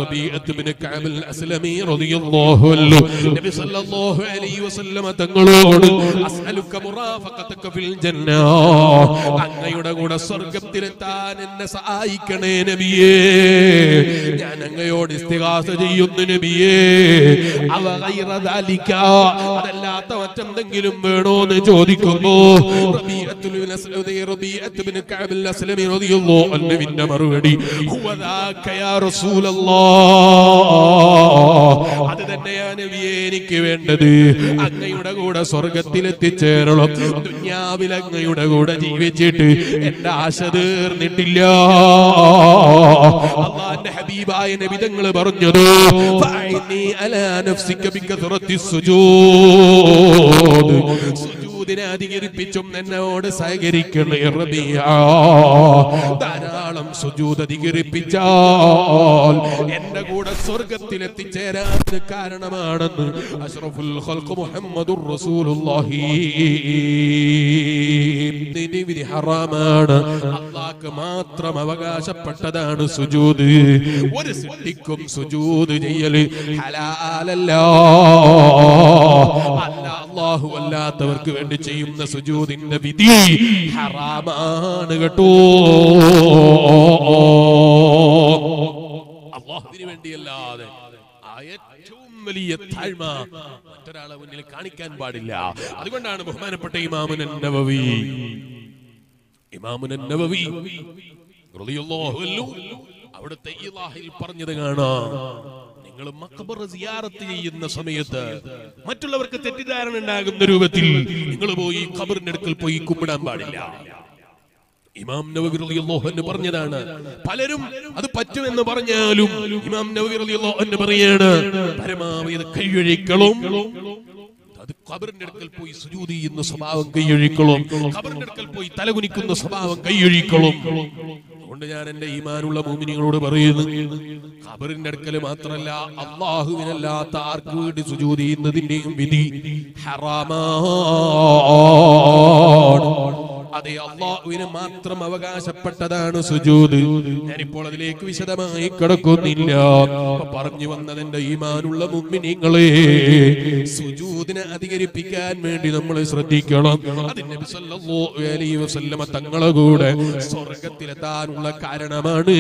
തങ്ങളോട് അങ്ങയുടെ കൂടെ സ്വർഗത്തിലെത്താൻ എന്നെ സഹായിക്കണേ നബിയേ. ഞാൻ അങ്ങയോട് ഇസ്തിഗാസ ചെയ്യുന്നു നബിയേ. അവ അതല്ലാത്ത മറ്റെന്തെങ്കിലും വേണോന്ന് ചോദിക്കുന്നു അസ്ലമി റളിയല്ലാഹു അൻഹുവിന്റെ മറുപടി അത് തന്നെയാണ് നബിയേ എനിക്ക് വേണ്ടത്. അങ്ങയുടെ കൂടെ സ്വർഗത്തിൽ എത്തിച്ചേരണം ദുനിയാവിൽ അങ്ങയുടെ കൂടെ ജീവിച്ചിട്ട് എന്റെ ആശ തീർന്നിട്ടില്ല. അള്ളാന്റെ ഹബീബായ നബിതങ്ങൾ പറഞ്ഞത് അലാ നഫ്സിക ബികസറത്തി സുജൂദ്. സുജൂദിനെ അധികരിപ്പിച്ചും എന്നോട് സഹകരിക്കണേ റബിയ. ധാരാളം സുജൂദ് അധികരിപ്പിച്ചാൽ എന്റെ കൂടെ സ്വർഗത്തിൽ എത്തിച്ചേരാൻ കാരണമാണെന്ന് അഷ്റഫുൽ ഖൽഖ് മുഹമ്മദുർ റസൂലുള്ളാഹി. ഇതിന്റെ വിധി ഹറാമാണ്. അള്ളാഹ്ക്ക് മാത്രം അവകാശപ്പെട്ടതാണ് സുജൂത്. ഒരു സൃഷ്ടിക്കും സുജൂത് ചെയ്യൽ ഹലാലല്ല. അല്ലാഹു അല്ലാത്തവർക്ക് വേണ്ടി ചെയ്യുന്ന സുജൂദിന്റെ വിധി ഹറാമാണ് കേട്ടോ. അള്ളാഹുവിന് വേണ്ടിയല്ലാതെ ഏറ്റവും വലിയ താഴ്മ മറ്റൊരാളെ മുന്നിൽ കാണിക്കാൻ പാടില്ല. അതുകൊണ്ടാണ് ബഹുമാനപ്പെട്ട ഇമാമുനൻ നവവി ഇമാമുനൻ നവവി അവിടുത്തെ പറഞ്ഞത് കാണാം. നിങ്ങൾ മക്കബർ സിയാറത്ത് ചെയ്യുന്ന സമയത്ത് മറ്റുള്ളവർക്ക് തെറ്റിദ്ധാരണ ഉണ്ടാകുന്ന രൂപത്തിൽ നിങ്ങൾ പോയി ഖബറിന്റെ അടുക്കൽ പോയി കുമ്പിടാൻ പാടില്ല. ഇമാം നവവി റളിയല്ലാഹു പറഞ്ഞതാണ് പലരും അത് പറ്റുമെന്ന് പറഞ്ഞാലും ഇമാം നവവി റളിയല്ലാഹു പറയാണ് പരമാവധി കൈയൊഴിക്കളും അത് ഖബറിന്റെ അടുക്കൽ പോയി സുജൂദ് ചെയ്യുന്ന സ്വഭാവം കൈയൊഴിക്കളും ഖബറിന്റെ അടുക്കൽ പോയി തലകുനിക്കുന്ന സ്വഭാവം കൈയൊഴിക്കളും അതുകൊണ്ട് ഞാൻ എന്റെ ഈമാനുള്ള ഭൂമിനികളോട് പറയുന്നു ഖബറിന്റെ അടുക്കൽ മാത്രമല്ല അള്ളാഹുവിനല്ലാത്ത ആർക്ക് വേണ്ടി സുജൂതി ചെയ്യുന്നതിന്റെയും വിധി ഹറാമാണ്. അതെ അള്ളാഹുവിന് മാത്രം അവകാശപ്പെട്ടതാണ് സുജൂദ്. ഞാനിപ്പോൾ അതിലേക്ക് വിശദമായി കിടക്കുന്നില്ല. പറഞ്ഞു വന്നതിന്റെ ഈമാനുള്ള മുമ്മിനിങ്ങളെ സുജൂദ് സുജൂദിനെ അധികരിപ്പിക്കാൻ വേണ്ടി നമ്മൾ ശ്രദ്ധിക്കണം. അതിന് നബി സല്ലല്ലാഹു അലൈഹി വസല്ലമ തങ്ങളെ കൂടെ സ്വർഗത്തിലെത്താനുള്ള കാരണമാണ്.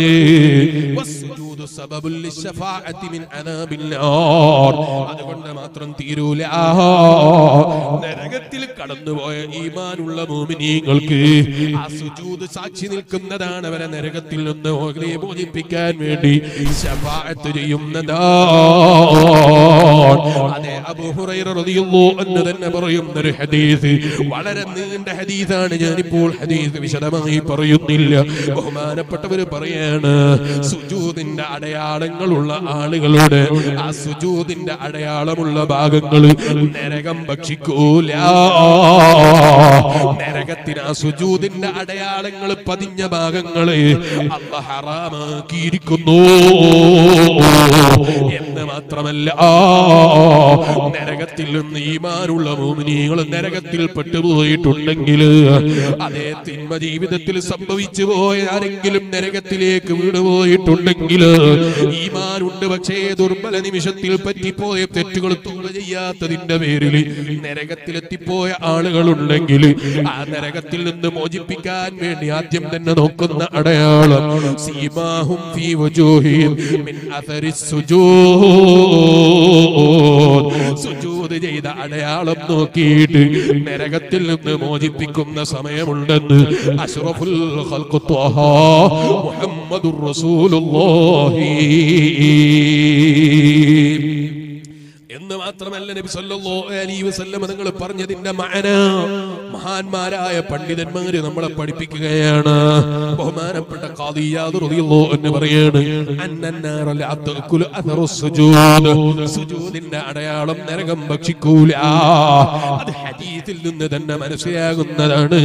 അതുകൊണ്ട് മാത്രം തീരൂല. നരകത്തിൽ കടന്നുപോയ ഈമാനുള്ള ആ സുജൂദ് സാക്ഷി നിൽക്കുന്നതാണ് അവരെ നരകത്തിൽ നിന്ന് ഓഹരി മോചിപ്പിക്കാൻ വേണ്ടി. ശഫാഅത്ത് ചെയ്യുന്നതാ അതെ അബൂ ഹുറൈറ റളിയല്ലാഹു അൻഹു തന്നെ പറയുന്ന ഒരു ഹദീസ്. വളരെ നീണ്ട ഹദീസാണ്. ഞാനിപ്പോൾ ഹദീസ് വിശദമായി പറയുന്നില്ല. ബഹുമാനപ്പെട്ടവർ പറയാണ് സുജൂദിന്റെ അടയാളങ്ങളുള്ള ആളുകളോട് ആ സുജൂദിന്റെ അടയാളമുള്ള ഭാഗങ്ങൾ നരകം ഭക്ഷിക്കൂല. നരകത്തിന് ആ സുജൂദിന്റെ അടയാളങ്ങൾ പതിഞ്ഞ ഭാഗങ്ങളെ അല്ല ഹറാമാക്കിയിരിക്കുന്നു. എന്ന് മാത്രമല്ല നരകത്തിൽ നിന്ന് ഈമാനുള്ള മോമിനികൾ നരകത്തിൽ പെട്ടുപോയിട്ടുണ്ടെങ്കിൽ അതേ തിന്മ ജീവിതത്തിൽ സംഭവിച്ചു പോയ ആരെങ്കിലും നരകത്തിലേക്ക് വീടുപോയിട്ടുണ്ടെങ്കിൽ ഈമാനുണ്ട് പക്ഷേ ദുർബല നിമിഷത്തിൽ പറ്റിപ്പോയ തെറ്റുകൾ തുക ചെയ്യാത്തതിന്റെ പേരിൽ നരകത്തിലെത്തിപ്പോയ ആളുകളുണ്ടെങ്കിൽ ആ നരകത്തിൽ നിന്ന് മോചിപ്പിക്കാൻ വേണ്ടി ആദ്യം തന്നെ നോക്കുന്ന അടയാളം. സീമാഹും ഫീ മിൻ സുജൂദ് ചെയ്ത അടയാളം നോക്കിയിട്ട് നരകത്തിൽ നിന്ന് മോചിപ്പിക്കുന്ന സമയമുണ്ടെന്ന് അഷ്റഫുൽ മുഹമ്മദുർ റസൂലുള്ളാഹി. എന്ന് മാത്രമല്ല നബി സല്ലല്ലാഹു അലൈഹി വസല്ലം നിങ്ങൾ പറഞ്ഞതിന്റെ മഅന. മഹാന്മാരായ പണ്ഡിതന്മാര് നമ്മളെ പഠിപ്പിക്കുകയാണ്. ബഹുമാനപ്പെട്ട ഖാദിയാദ് റളിയല്ലാഹു അൻഹു പറയാണ് അന്നന്നാറ ലാ അഥറു സുജൂദ്. സുജൂദിന്റെ അടയാളം നരകം ഭക്ഷിക്കൂല. അത് ഹദീസിൽ നിന്ന് തന്നെ മനസ്സിലാകുന്നതാണ്.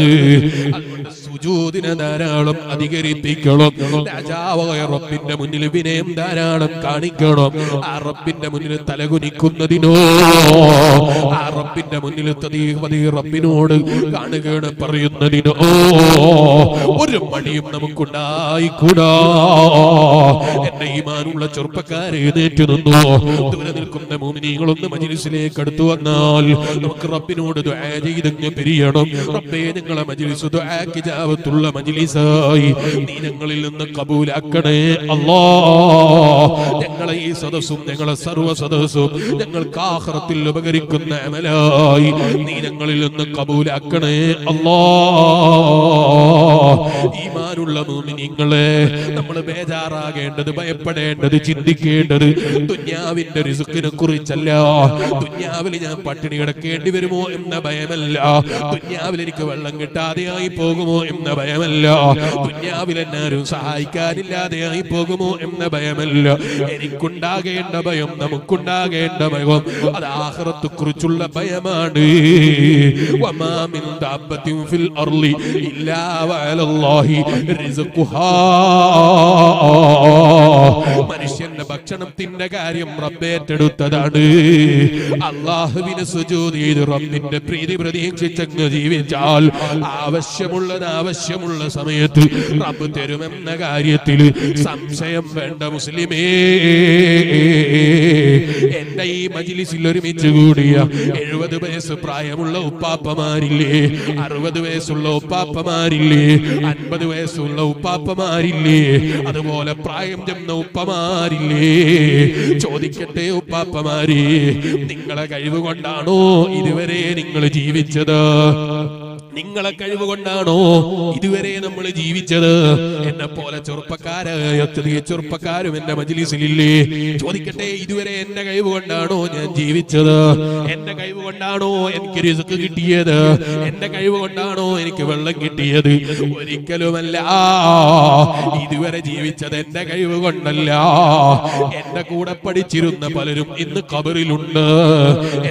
സുജൂദിനെ ധാരാളം അധികരിപ്പിക്കണം. രാജാവായ റബ്ബിന്റെ മുന്നിൽ വിനയം ധാരാളം കാണിക്കണം. ആ റബ്ബിന്റെ മുന്നിൽ തലകുനിക്കുന്നതിനോ ആ റബ്ബിന്റെ മുന്നിൽ തദീവതി റബ്ബിനോട് കാണുകയാണ് പറയുന്നതിനോ ഒരു മണിയും നമുക്കുണ്ടായിക്കൂടാ. എന്റെ ഈമാനുള്ള ചെറുപ്പക്കാരെ എഴുന്നേറ്റ് നിന്നു. ദൂരെ നിൽക്കുന്ന മോമിനികളൊന്ന് മജിലിസിലേക്ക് അടുത്തു വന്നാൽ നമുക്ക് റബ്ബിനോട് ചെയ്തങ്ങ് പിരിയണം. റബ്ബേ നിങ്ങളെ മജിലിസ് ദുആക്ക് ജാവത്തുള്ള മജിലിസായി. നീ ഞങ്ങളിൽ നിന്ന് കബൂലാക്കണേ അല്ലാ. ഞങ്ങളെ ഈ സദസ്സും ഞങ്ങളെ സർവ സദസ്സും ഞങ്ങൾക്ക് ആഖിറത്തിൽ ഉപകരിക്കുന്ന അമലായി. നീ ഞങ്ങളിൽ നിന്ന് കബൂലാക്കണേ അല്ലാ. ഈമാനുള്ള മുഅ്മിനീങ്ങളെ നമ്മൾ ബേജാറാകേണ്ടത് ഭയപ്പെടേണ്ടത് ചിന്തിക്കേണ്ടത് ദുന്യാവിന്റെ റിസുക്കിനെ കുറിച്ചല്ല. ദുന്യാവിൽ ഞാൻ പട്ടിണി കിടക്കേണ്ടി വരുമോ എന്ന ഭയമല്ല. ദുന്യാവിൽ എനിക്ക് വെള്ളം കിട്ടാതെയായി പോകുമോ എന്ന ഭയമല്ല. ദുന്യാവിൽ എന്നാരും സഹായിക്കാനില്ലാതെ പോകുമോ എന്ന ഭയമല്ല. എനിക്കുണ്ടാകേണ്ട ഭയം നമുക്കുണ്ടാകേണ്ട ഭയം അത് ആഹ്റത്തെ കുറിച്ചുള്ള ഭയമാണ് മനുഷ്യന്റെ ഭക്ഷണത്തിന്റെ കാര്യം റബ്ബേറ്റെടുത്തതാണ് അള്ളാഹുവിനെ സുജൂദ് ചെയ്ത് റബ്ബിന്റെ പ്രീതി പ്രതീക്ഷിച്ചങ്ങ് ജീവിച്ചാൽ ആവശ്യമുള്ളത് ആവശ്യമുള്ള സമയത്ത് റബ്ബ് തരുമെന്ന കാര്യത്തിൽ സംശയം വേണ്ട മുസ്ലിമേ. എന്റെ ഈ മജിലിസിൽ ഒരുമിച്ച് കൂടിയ എഴുപത് വയസ്സ് പ്രായമുള്ള ഉപ്പാപ്പമാരില്ലേ? അറുപത് വയസ്സുള്ള ഉപ്പാപ്പമാരില്ലേ? അൻപത് വയസ്സുള്ള ഉപ്പാപ്പമാരില്ലേ? അതുപോലെ പ്രായം ചെന്ന ഉപ്പമാരില്ലേ? ചോദിക്കട്ടെ ഉപ്പാപ്പമാരെ നിങ്ങളെ കഴിവ് കൊണ്ടാണോ ഇതുവരെ നിങ്ങൾ ജീവിച്ചത്? നിങ്ങളെ കഴിവ് കൊണ്ടാണോ ഇതുവരെ നമ്മൾ ജീവിച്ചത്? എന്നെ പോലെ ചെറുപ്പക്കാര് ചെറിയ ചെറുപ്പക്കാരും എന്റെ മജിലിസിലില്ലേ? ചോദിക്കട്ടെ ഇതുവരെ എന്റെ കഴിവ് കൊണ്ടാണോ ഞാൻ ജീവിച്ചത്? എന്റെ കഴിവ് കൊണ്ടാണോ എനിക്ക് റിസ്ക് കിട്ടിയത്? എന്റെ കഴിവ് കൊണ്ടാണോ എനിക്ക് വെള്ളം കിട്ടിയത്? ഒരിക്കലുമല്ല. ഇതുവരെ ജീവിച്ചത് എന്റെ കഴിവ് കൊണ്ടല്ല എന്റെ കൂടെ പഠിച്ചിരുന്ന പലരും ഇന്ന് കബറിലുണ്ട്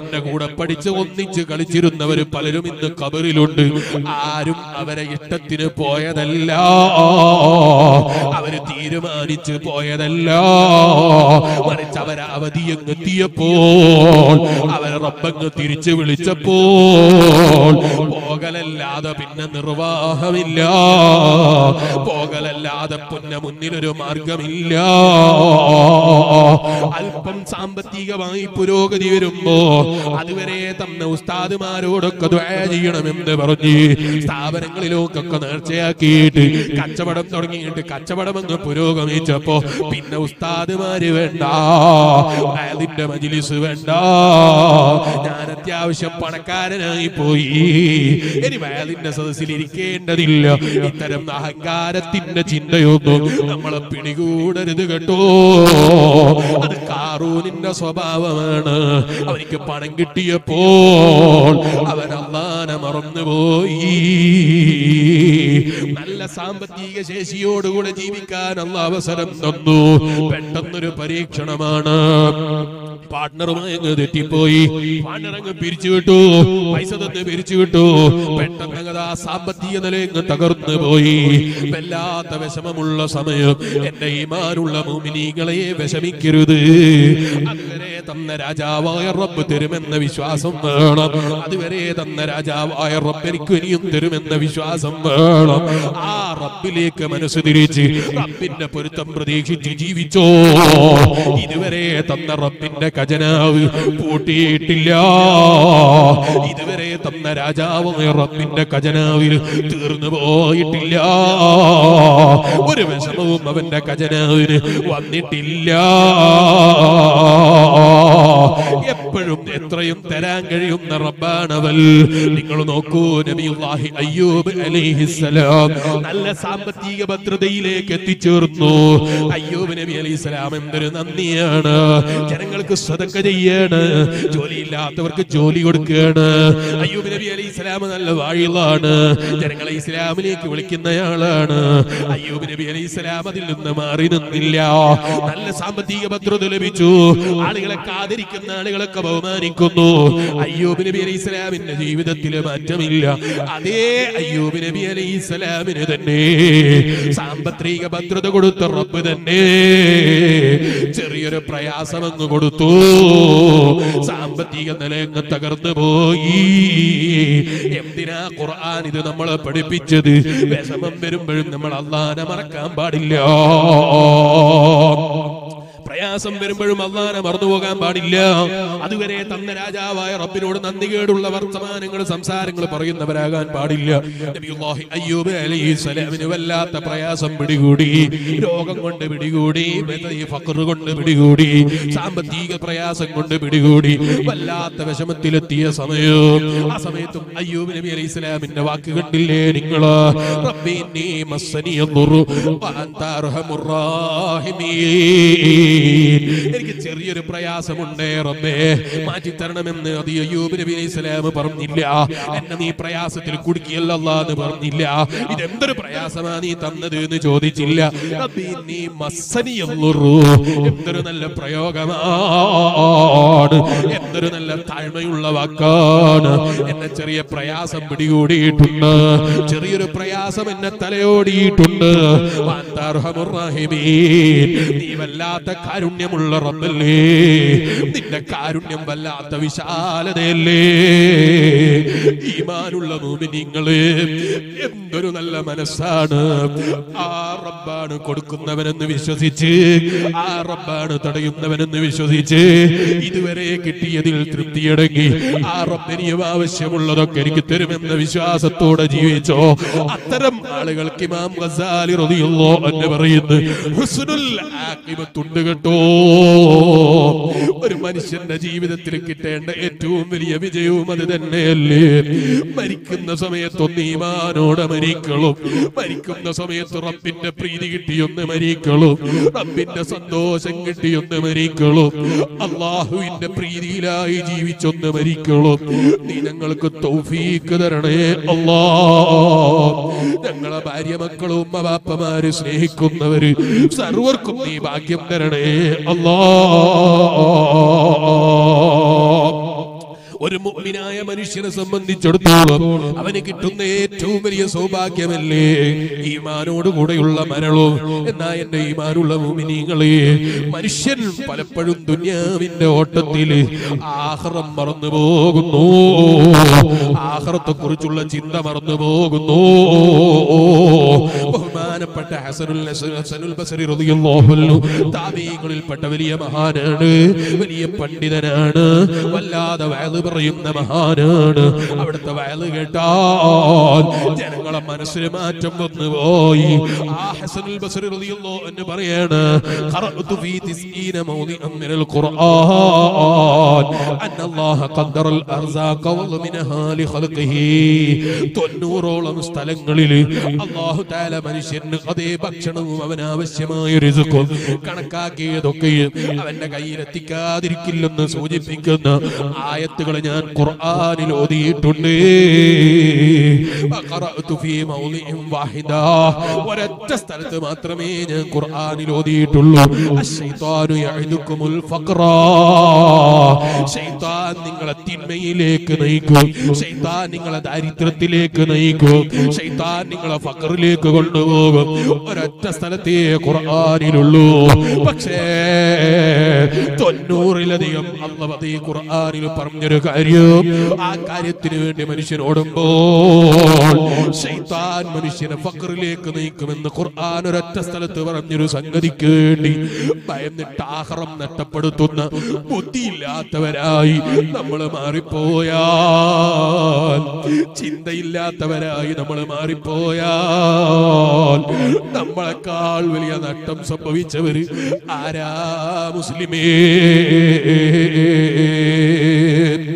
എന്റെ കൂടെ പഠിച്ച് ഒന്നിച്ച് കളിച്ചിരുന്നവര് പലരും ഇന്ന് കബറിലുണ്ട് ആരും അവരെ ഇഷ്ടത്തിന് പോയതല്ല. അവർ തീരുമാനിച്ച് പോയതല്ല. മറിച്ച് അവരെ അവരെ റബ്ബങ്ങ് തിരിച്ചു വിളിച്ചപ്പോൾ പോകലല്ലാതെ പിന്നെ നിർവാഹമില്ല. പോകലല്ലാതെ പിന്നെ മുന്നിലൊരു മാർഗമില്ല. അല്പം സാമ്പത്തികമായി പുരോഗതി വരുമ്പോ അതുവരെ തന്ന ഉസ്താദുമാരോടൊക്കെ ദ്വയ ചെയ്യണമെന്ന് പറഞ്ഞ്. സ്ഥാപനങ്ങളിലൊക്കെ നേർച്ചയാക്കിയിട്ട് കച്ചവടം തുടങ്ങിയിട്ട് കച്ചവടം അങ്ങ് പുരോഗമിച്ചപ്പോ പിന്നെ ഉസ്താദ്മാര് വേണ്ട അതിന്റെ മജിലിസ് വേണ്ട. ഞാൻ അത്യാവശ്യം പണക്കാരനായി പോയി. ഇനി വയലിന്റെ സദസ്സിൽ ഇരിക്കേണ്ടതില്ല. ഇത്തരം അഹങ്കാരത്തിന്റെ ചിന്തയൊന്നും നമ്മളെ പിടികൂടരുത് കേട്ടോ. അത് കാറൂനിന്റെ സ്വഭാവമാണ്. അവനിക്ക് പണം കിട്ടിയപ്പോൾ അവൻ അള്ളാനെ മറന്നുപോയി. നല്ല സാമ്പത്തിക ശേഷിയോടുകൂടെ ജീവിക്കാൻ അള്ള അവസരം തന്നു. പെട്ടെന്നൊരു പരീക്ഷണമാണ്. പാർട്ട്ണറുമായി തെറ്റിപ്പോയി. പാർട്ട്ണർ അങ്ങ് പിരിച്ചു വിട്ടു പൈസ തന്നെ പിരിച്ചു വിട്ടു പെട്ടെന്ന് സാമ്പത്തിക നിലയങ്ങ് തകർന്നു പോയി. വല്ലാത്ത വിഷമമുള്ള സമയം. എന്റെ ഈമാനുള്ള മോമിനികളെ വിഷമിക്കരുത്. അതുവരെ തന്ന രാജാവായ റബ്ബ് തരുമെന്ന വിശ്വാസം വേണം. അതുവരെ തന്ന രാജാവായ റബ്ബ് എനിക്ക് ഇനിയും തരുമെന്ന വിശ്വാസം വേണം. ആ റബ്ബിലേക്ക് മനസ്സ് തിരിച്ച് റബ്ബിന്റെ പൊരുത്തം പ്രതീക്ഷിച്ച് ജീവിച്ചോ. ഇതുവരെ തന്ന റബ്ബിന്റെ ഖജനാവ് പൂട്ടിയിട്ടില്ല. ഇതുവരെ തന്ന രാജാവ് റബ്ബിന്റെ ഖജനാവിൽ തീർന്നു പോയിട്ടില്ല. ഒരു വിഷമവും അവന്റെ ഖജനാവിന് വന്നിട്ടില്ല. എപ്പോഴും എത്രയും തരാൻ കഴിയുന്ന റബ്ബാണവൽ. നിങ്ങൾ നോക്കൂ നബിഹി അയ്യൂബ് അലൈഹിസ്സലാം നല്ല സാമ്പത്തിക ഭദ്രതയിലേക്ക് എത്തിച്ചേർന്നു. അയ്യൂബ് നബി അലൈഹിസ്സലാം എന്തൊരു നന്ദിയാണ്. ജനങ്ങൾക്ക് സ്വതക്ക ചെയ്യാണ്. ജോലിയില്ലാത്തവർക്ക് ജോലി കൊടുക്കുകയാണ്. അയ്യൂബ് നബി അലൈഹിസ്സലാം നല്ല വാഴിലാണ്. ജനങ്ങളെ ഇസ്ലാമിലേക്ക് വിളിക്കുന്നയാളാണ്. അയ്യൂബ് നബി അലൈഹിസ്സലാം അതിൽ നിന്ന് മാറി നിന്നില്ല. നല്ല സാമ്പത്തിക ഭദ്രത ലഭിച്ചു. ആളുകളെ ആദരിക്കുന്ന ആളുകളൊക്കെ ബഹുമാനിക്കുന്നു അയ്യൂബ് നബി അലൈഹി ഇസ്ലാമിന്റെ ജീവിതത്തിൽ മാറ്റമില്ല. അതേ അയ്യൂബ് നബി അലൈഹി ഇസ്ലാമിന് തന്നെ സാമ്പത്തിക ഭദ്രത കൊടുത്ത റബ്ബ് തന്നെ ചെറിയൊരു പ്രയാസം അങ്ങ് കൊടുത്തു. സാമ്പത്തിക നിലയങ്ങ് തകർന്നു പോയി. എന്തിനാ ഖുർആൻ ഇത് നമ്മളെ പഠിപ്പിച്ചത്? വിഷമം വരുമ്പോഴും നമ്മൾ അള്ളാനെ മറക്കാൻ പാടില്ല. പ്രയാസം വരുമ്പോഴും അള്ളാനെ മറന്നുപോകാൻ പാടില്ല. അതുവരെ തന്ന രാജാവായ റബ്ബിനോട് നന്ദികേടുള്ള വർത്തമാനങ്ങൾ സംസാരങ്ങൾ പറയുന്നവരാകാൻ പാടില്ല. അയ്യൂബ് അലൈഹിസ്സലാമിന് വല്ലാത്ത പ്രയാസം പിടികൂടി രോഗം കൊണ്ട് പിടികൂടി കൊണ്ട് പിടികൂടി സാമ്പത്തിക പ്രയാസം കൊണ്ട് പിടികൂടി വല്ലാത്ത വിഷമത്തിലെത്തിയ സമയവും ആ സമയത്തും അയ്യൂബ് നബി അലൈഹി സ്വലാമിന്റെ വാക്ക് കണ്ടില്ലേ നിങ്ങൾ റബ്ബി നീ നുറു അർഹമുർ എനിക്ക് ചെറിയൊരു പ്രയാസമുണ്ട് റബ്ബേ. മാറ്റി തരണമെന്ന് അയ്യൂബ് നബി അലൈഹിസ്സലാം പറഞ്ഞില്ല. എന്നെ നീ പ്രയാസത്തിൽ കുടുക്കിയല്ല എന്ന് പറഞ്ഞില്ല. ഇതെന്തൊരു പ്രയാസമാണ് നീ തന്നത് എന്ന് ചോദിച്ചില്ല. നീ മസ്സനിയദ്ദുറു എന്തൊരു നല്ല പ്രയോഗമാണ്. എന്തൊരു നല്ല താഴ്മയുള്ള വാക്കാണ്. എന്നെ ചെറിയ പ്രയാസം പിടികൂടിയിട്ടുണ്ട്. ചെറിയൊരു പ്രയാസം എന്നെ തലയോടിയിട്ടുണ്ട്. നീ വല്ലാത്ത കാരുണ്യമുള്ള റബ്ബല്ലേ? നിന്റെ കാരുണ്യം വല്ലാത്ത വിശാലതയല്ലേ? ഈമാനുള്ള മൂമിനിങ്ങളെ എന്തൊരു നല്ല മനസ്സാണ്. ആ റബ്ബാണ് കൊടുക്കുന്നവനെന്ന് വിശ്വസിച്ച് ആ റബ്ബാണ് തടയുന്നവനെന്ന് വിശ്വസിച്ച് ഇതുവരെ കിട്ടിയതിൽ തൃപ്തിയടങ്ങി. ആ റബ്ബിനിയും ആവശ്യമുള്ളതൊക്കെ എനിക്ക് തരുമെന്ന വിശ്വാസത്തോടെ ജീവിച്ചോ? അത്തരം ആളുകൾക്ക് ഇമാം ഗസാലി റതിയുള്ളോ എന്ന് പറയുന്നു ഹുസ്നുൽ ആഖിബത്തുണ്ട് ഒരു മനുഷ്യന്റെ ജീവിതത്തിൽ കിട്ടേണ്ട ഏറ്റവും വലിയ വിജയവും അത് തന്നെയല്ലേ? മരിക്കുന്ന സമയത്ത് ഈമാനോടെ മരിക്കളും. മരിക്കുന്ന സമയത്ത് റബ്ബിന്റെ പ്രീതി കിട്ടിയൊന്ന് മരിക്കളും. റബ്ബിന്റെ സന്തോഷം കിട്ടിയൊന്ന് മരിക്കളും. അള്ളാഹുവിന്റെ പ്രീതിയിലായി ജീവിച്ചൊന്ന് മരിക്കളും. നീ ഞങ്ങൾക്ക് തൗഫീക്ക് തരണേ അള്ളാ. ഞങ്ങളെ ഭാര്യ മക്കളും ഉമ്മ ബാപ്പമാര് സ്നേഹിക്കുന്നവര് സർവർക്കും നീ ഭാഗ്യം തരണേ അല്ലാ ഒരു മുഅ്മിനായ മനുഷ്യനെ സംബന്ധിച്ചിടത്തോളം അവന് കിട്ടുന്ന ഏറ്റവും വലിയ സൗഭാഗ്യമല്ലേ? ഈമാനോട് കൂടെയുള്ള മരണവും എന്നാ എന്റെ ഈമാനുള്ള മുഅ്മിനീങ്ങളെ മനുഷ്യൻ പലപ്പോഴും ദുന്യാവിന്റെ ഓട്ടത്തിൽ ആഹ്റം മറന്നു പോകുന്നു. ആഹ്റത്തെ കുറിച്ചുള്ള ചിന്ത മറന്നു പോകുന്നു. ബഹുമാനപ്പെട്ട ഹസനുൽ ഹസനുൽ ബസരി റളിയല്ലാഹു അൻഹു താബീകളിൽപ്പെട്ട വലിയ മഹാനാണ് വലിയ പണ്ഡിതനാണ് വല്ലാതെ പറയുന്ന മഹാനാണ്. അവിടുത്തെ വയൽ കേട്ടാൽ ജനങ്ങളെ മനസ്സിന് മാറ്റം വന്നു പോയി ആ ഹസനുൽ ബസരി റളിയല്ലാഹു അൻഹു പറയാണ് ഖറഅതു ഫീ തിസ്ഈന മൗദിഅൻ മിനൽ ഖുർആൻ. അന്ന അല്ലാഹ ഖദ്ദറൽ അർസാഖ വമിനഹാ ലിഖൽഖിഹി തൊണ്ണൂറോളം സ്ഥലങ്ങളിൽ അല്ലാഹു തആല മനുഷ്യന് അതേ ഭക്ഷണവും അവന് ആവശ്യമായ റിസുക്കും കണക്കാക്കിയതൊക്കെയും അവന്റെ കയ്യിൽ എത്തിക്കാതിരിക്കില്ലെന്ന് സൂചിപ്പിക്കുന്ന ആയത്തുകൾ ഞാൻ ഖുർആനിൽ ഓതിയിട്ടുണ്ട്. വഖറഅതു ഫീ മൗളിഇൻ വാഹിദ. ഒരൊറ്റ സ്ഥലത്ത് മാത്രമേ ഞാൻ ഖുർആനിൽ ഓതിയിട്ടുള്ളൂ. അശ്ശൈത്വാനു യഅദുക്കുമുൽ ഫഖറ. ശൈത്താൻ നിങ്ങളെ തിന്മയിലേക്ക് നയിക്കും. ശൈത്താൻ നിങ്ങളെ ദാരിദ്ര്യത്തിലേക്ക് നയിക്കും. ശൈത്താൻ നിങ്ങളെ ഫഖറിലേക്ക് കൊണ്ടുപോകും. ഒരൊറ്റ സ്ഥലത്തേ ഖുർആനിലുള്ളൂ. പക്ഷേ തൊണ്ണൂറിലധികം അള്ളാഹ് ഈ ഖുർആനിൽ പറഞ്ഞൊരു കാര്യം ആ കാര്യത്തിന് വേണ്ടി മനുഷ്യൻ ഓടുമ്പോൾ ശൈത്താൻ മനുഷ്യനെ ഫക്രിലേക്ക് നയിക്കുമെന്ന് ഖുർആൻ ഒരൊറ്റ സ്ഥലത്ത് പറഞ്ഞൊരു സംഗതിക്ക് വേണ്ടി ഭയന്നിട്ട് ആഹ്റം നഷ്ടപ്പെടുത്തുന്ന ബുദ്ധിയില്ലാത്തവരായി നമ്മൾ മാറിപ്പോയാൽ ചിന്തയില്ലാത്തവരായി നമ്മൾ മാറിപ്പോയാൽ നമ്മളെക്കാൾ വലിയ നഷ്ടം സംഭവിച്ചവര് ആരാ മുസ്ലിമേ?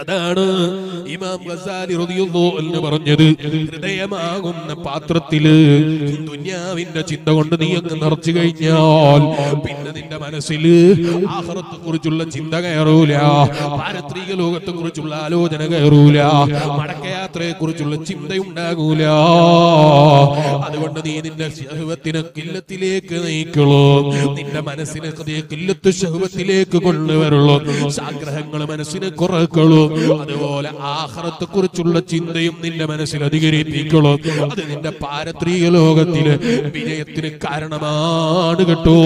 അതാണ് ഇമാം ഗസാലി അൻഹു പറഞ്ഞത്. ഹൃദയമാകുന്ന പാത്രത്തിൽ ദുനിയാവിന്റെ ചിന്ത കൊണ്ട് നീ അങ്ങ് നിറച്ചു കഴിഞ്ഞാൽ പിന്നെ നിന്റെ മനസ്സിൽ ആഹ്റത്തെ കുറിച്ചുള്ള ചിന്ത കയറൂല പാരത്രിക ലോകത്തെ കുറിച്ചുള്ള ആലോചന കയറൂല മടക്കയാത്രയെ കുറിച്ചുള്ള ചിന്തയുണ്ടാകൂല. അതുകൊണ്ട് നീ നിന്റെ ശഹവത്തിനെ കില്ലത്തിലേക്ക് നയിക്കുള്ളൂ നിന്റെ മനസ്സിനെ കില്ലത്ത് ശഹവത്തിലേക്ക് കൊണ്ടുവരുള്ളൂ. ആഗ്രഹങ്ങൾ മനസ്സിനെ കുറക്കുള്ളൂ അതുപോലെ ആഹ്റത്തെ കുറിച്ചുള്ള ചിന്തയും നിന്റെ മനസ്സിൽ അധികരിപ്പിക്കുള്ളൂ. അത് നിന്റെ പാരത്രിക ലോകത്തിൽ വിജയത്തിന് കാരണമാണ് കേട്ടോ.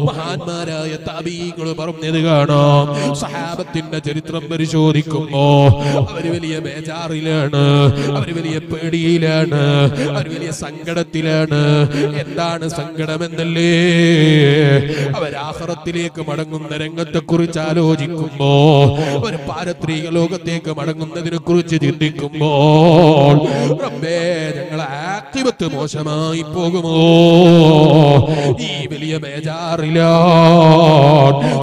മഹാന്മാരായ താബീങ്ങൾ പറഞ്ഞത് കാണാം. സഹാബത്തിന്റെ ചരിത്രം പരിശോധിക്കുമ്പോ അവർ വലിയ ബേജാറിലാണ് അവർ വലിയ പേടിയിലാണ് അവർ വലിയ സങ്കടത്തിലാണ്. എന്താണ് സങ്കടമെന്നല്ലേ? അവരാഹ്റത്തിലേക്ക് മടങ്ങുന്ന രംഗത്തെ കുറിച്ച് ആലോചിക്കുമ്പോ ഒരു പാരത്രിക ലോകത്തേക്ക് മടങ്ങുന്നതിനെ കുറിച്ച് ചിന്തിക്കുമ്പോൾ റബ്ബേ മോശമായി പോകുമോ? ഈ വലിയ ബേജാറിലാണ്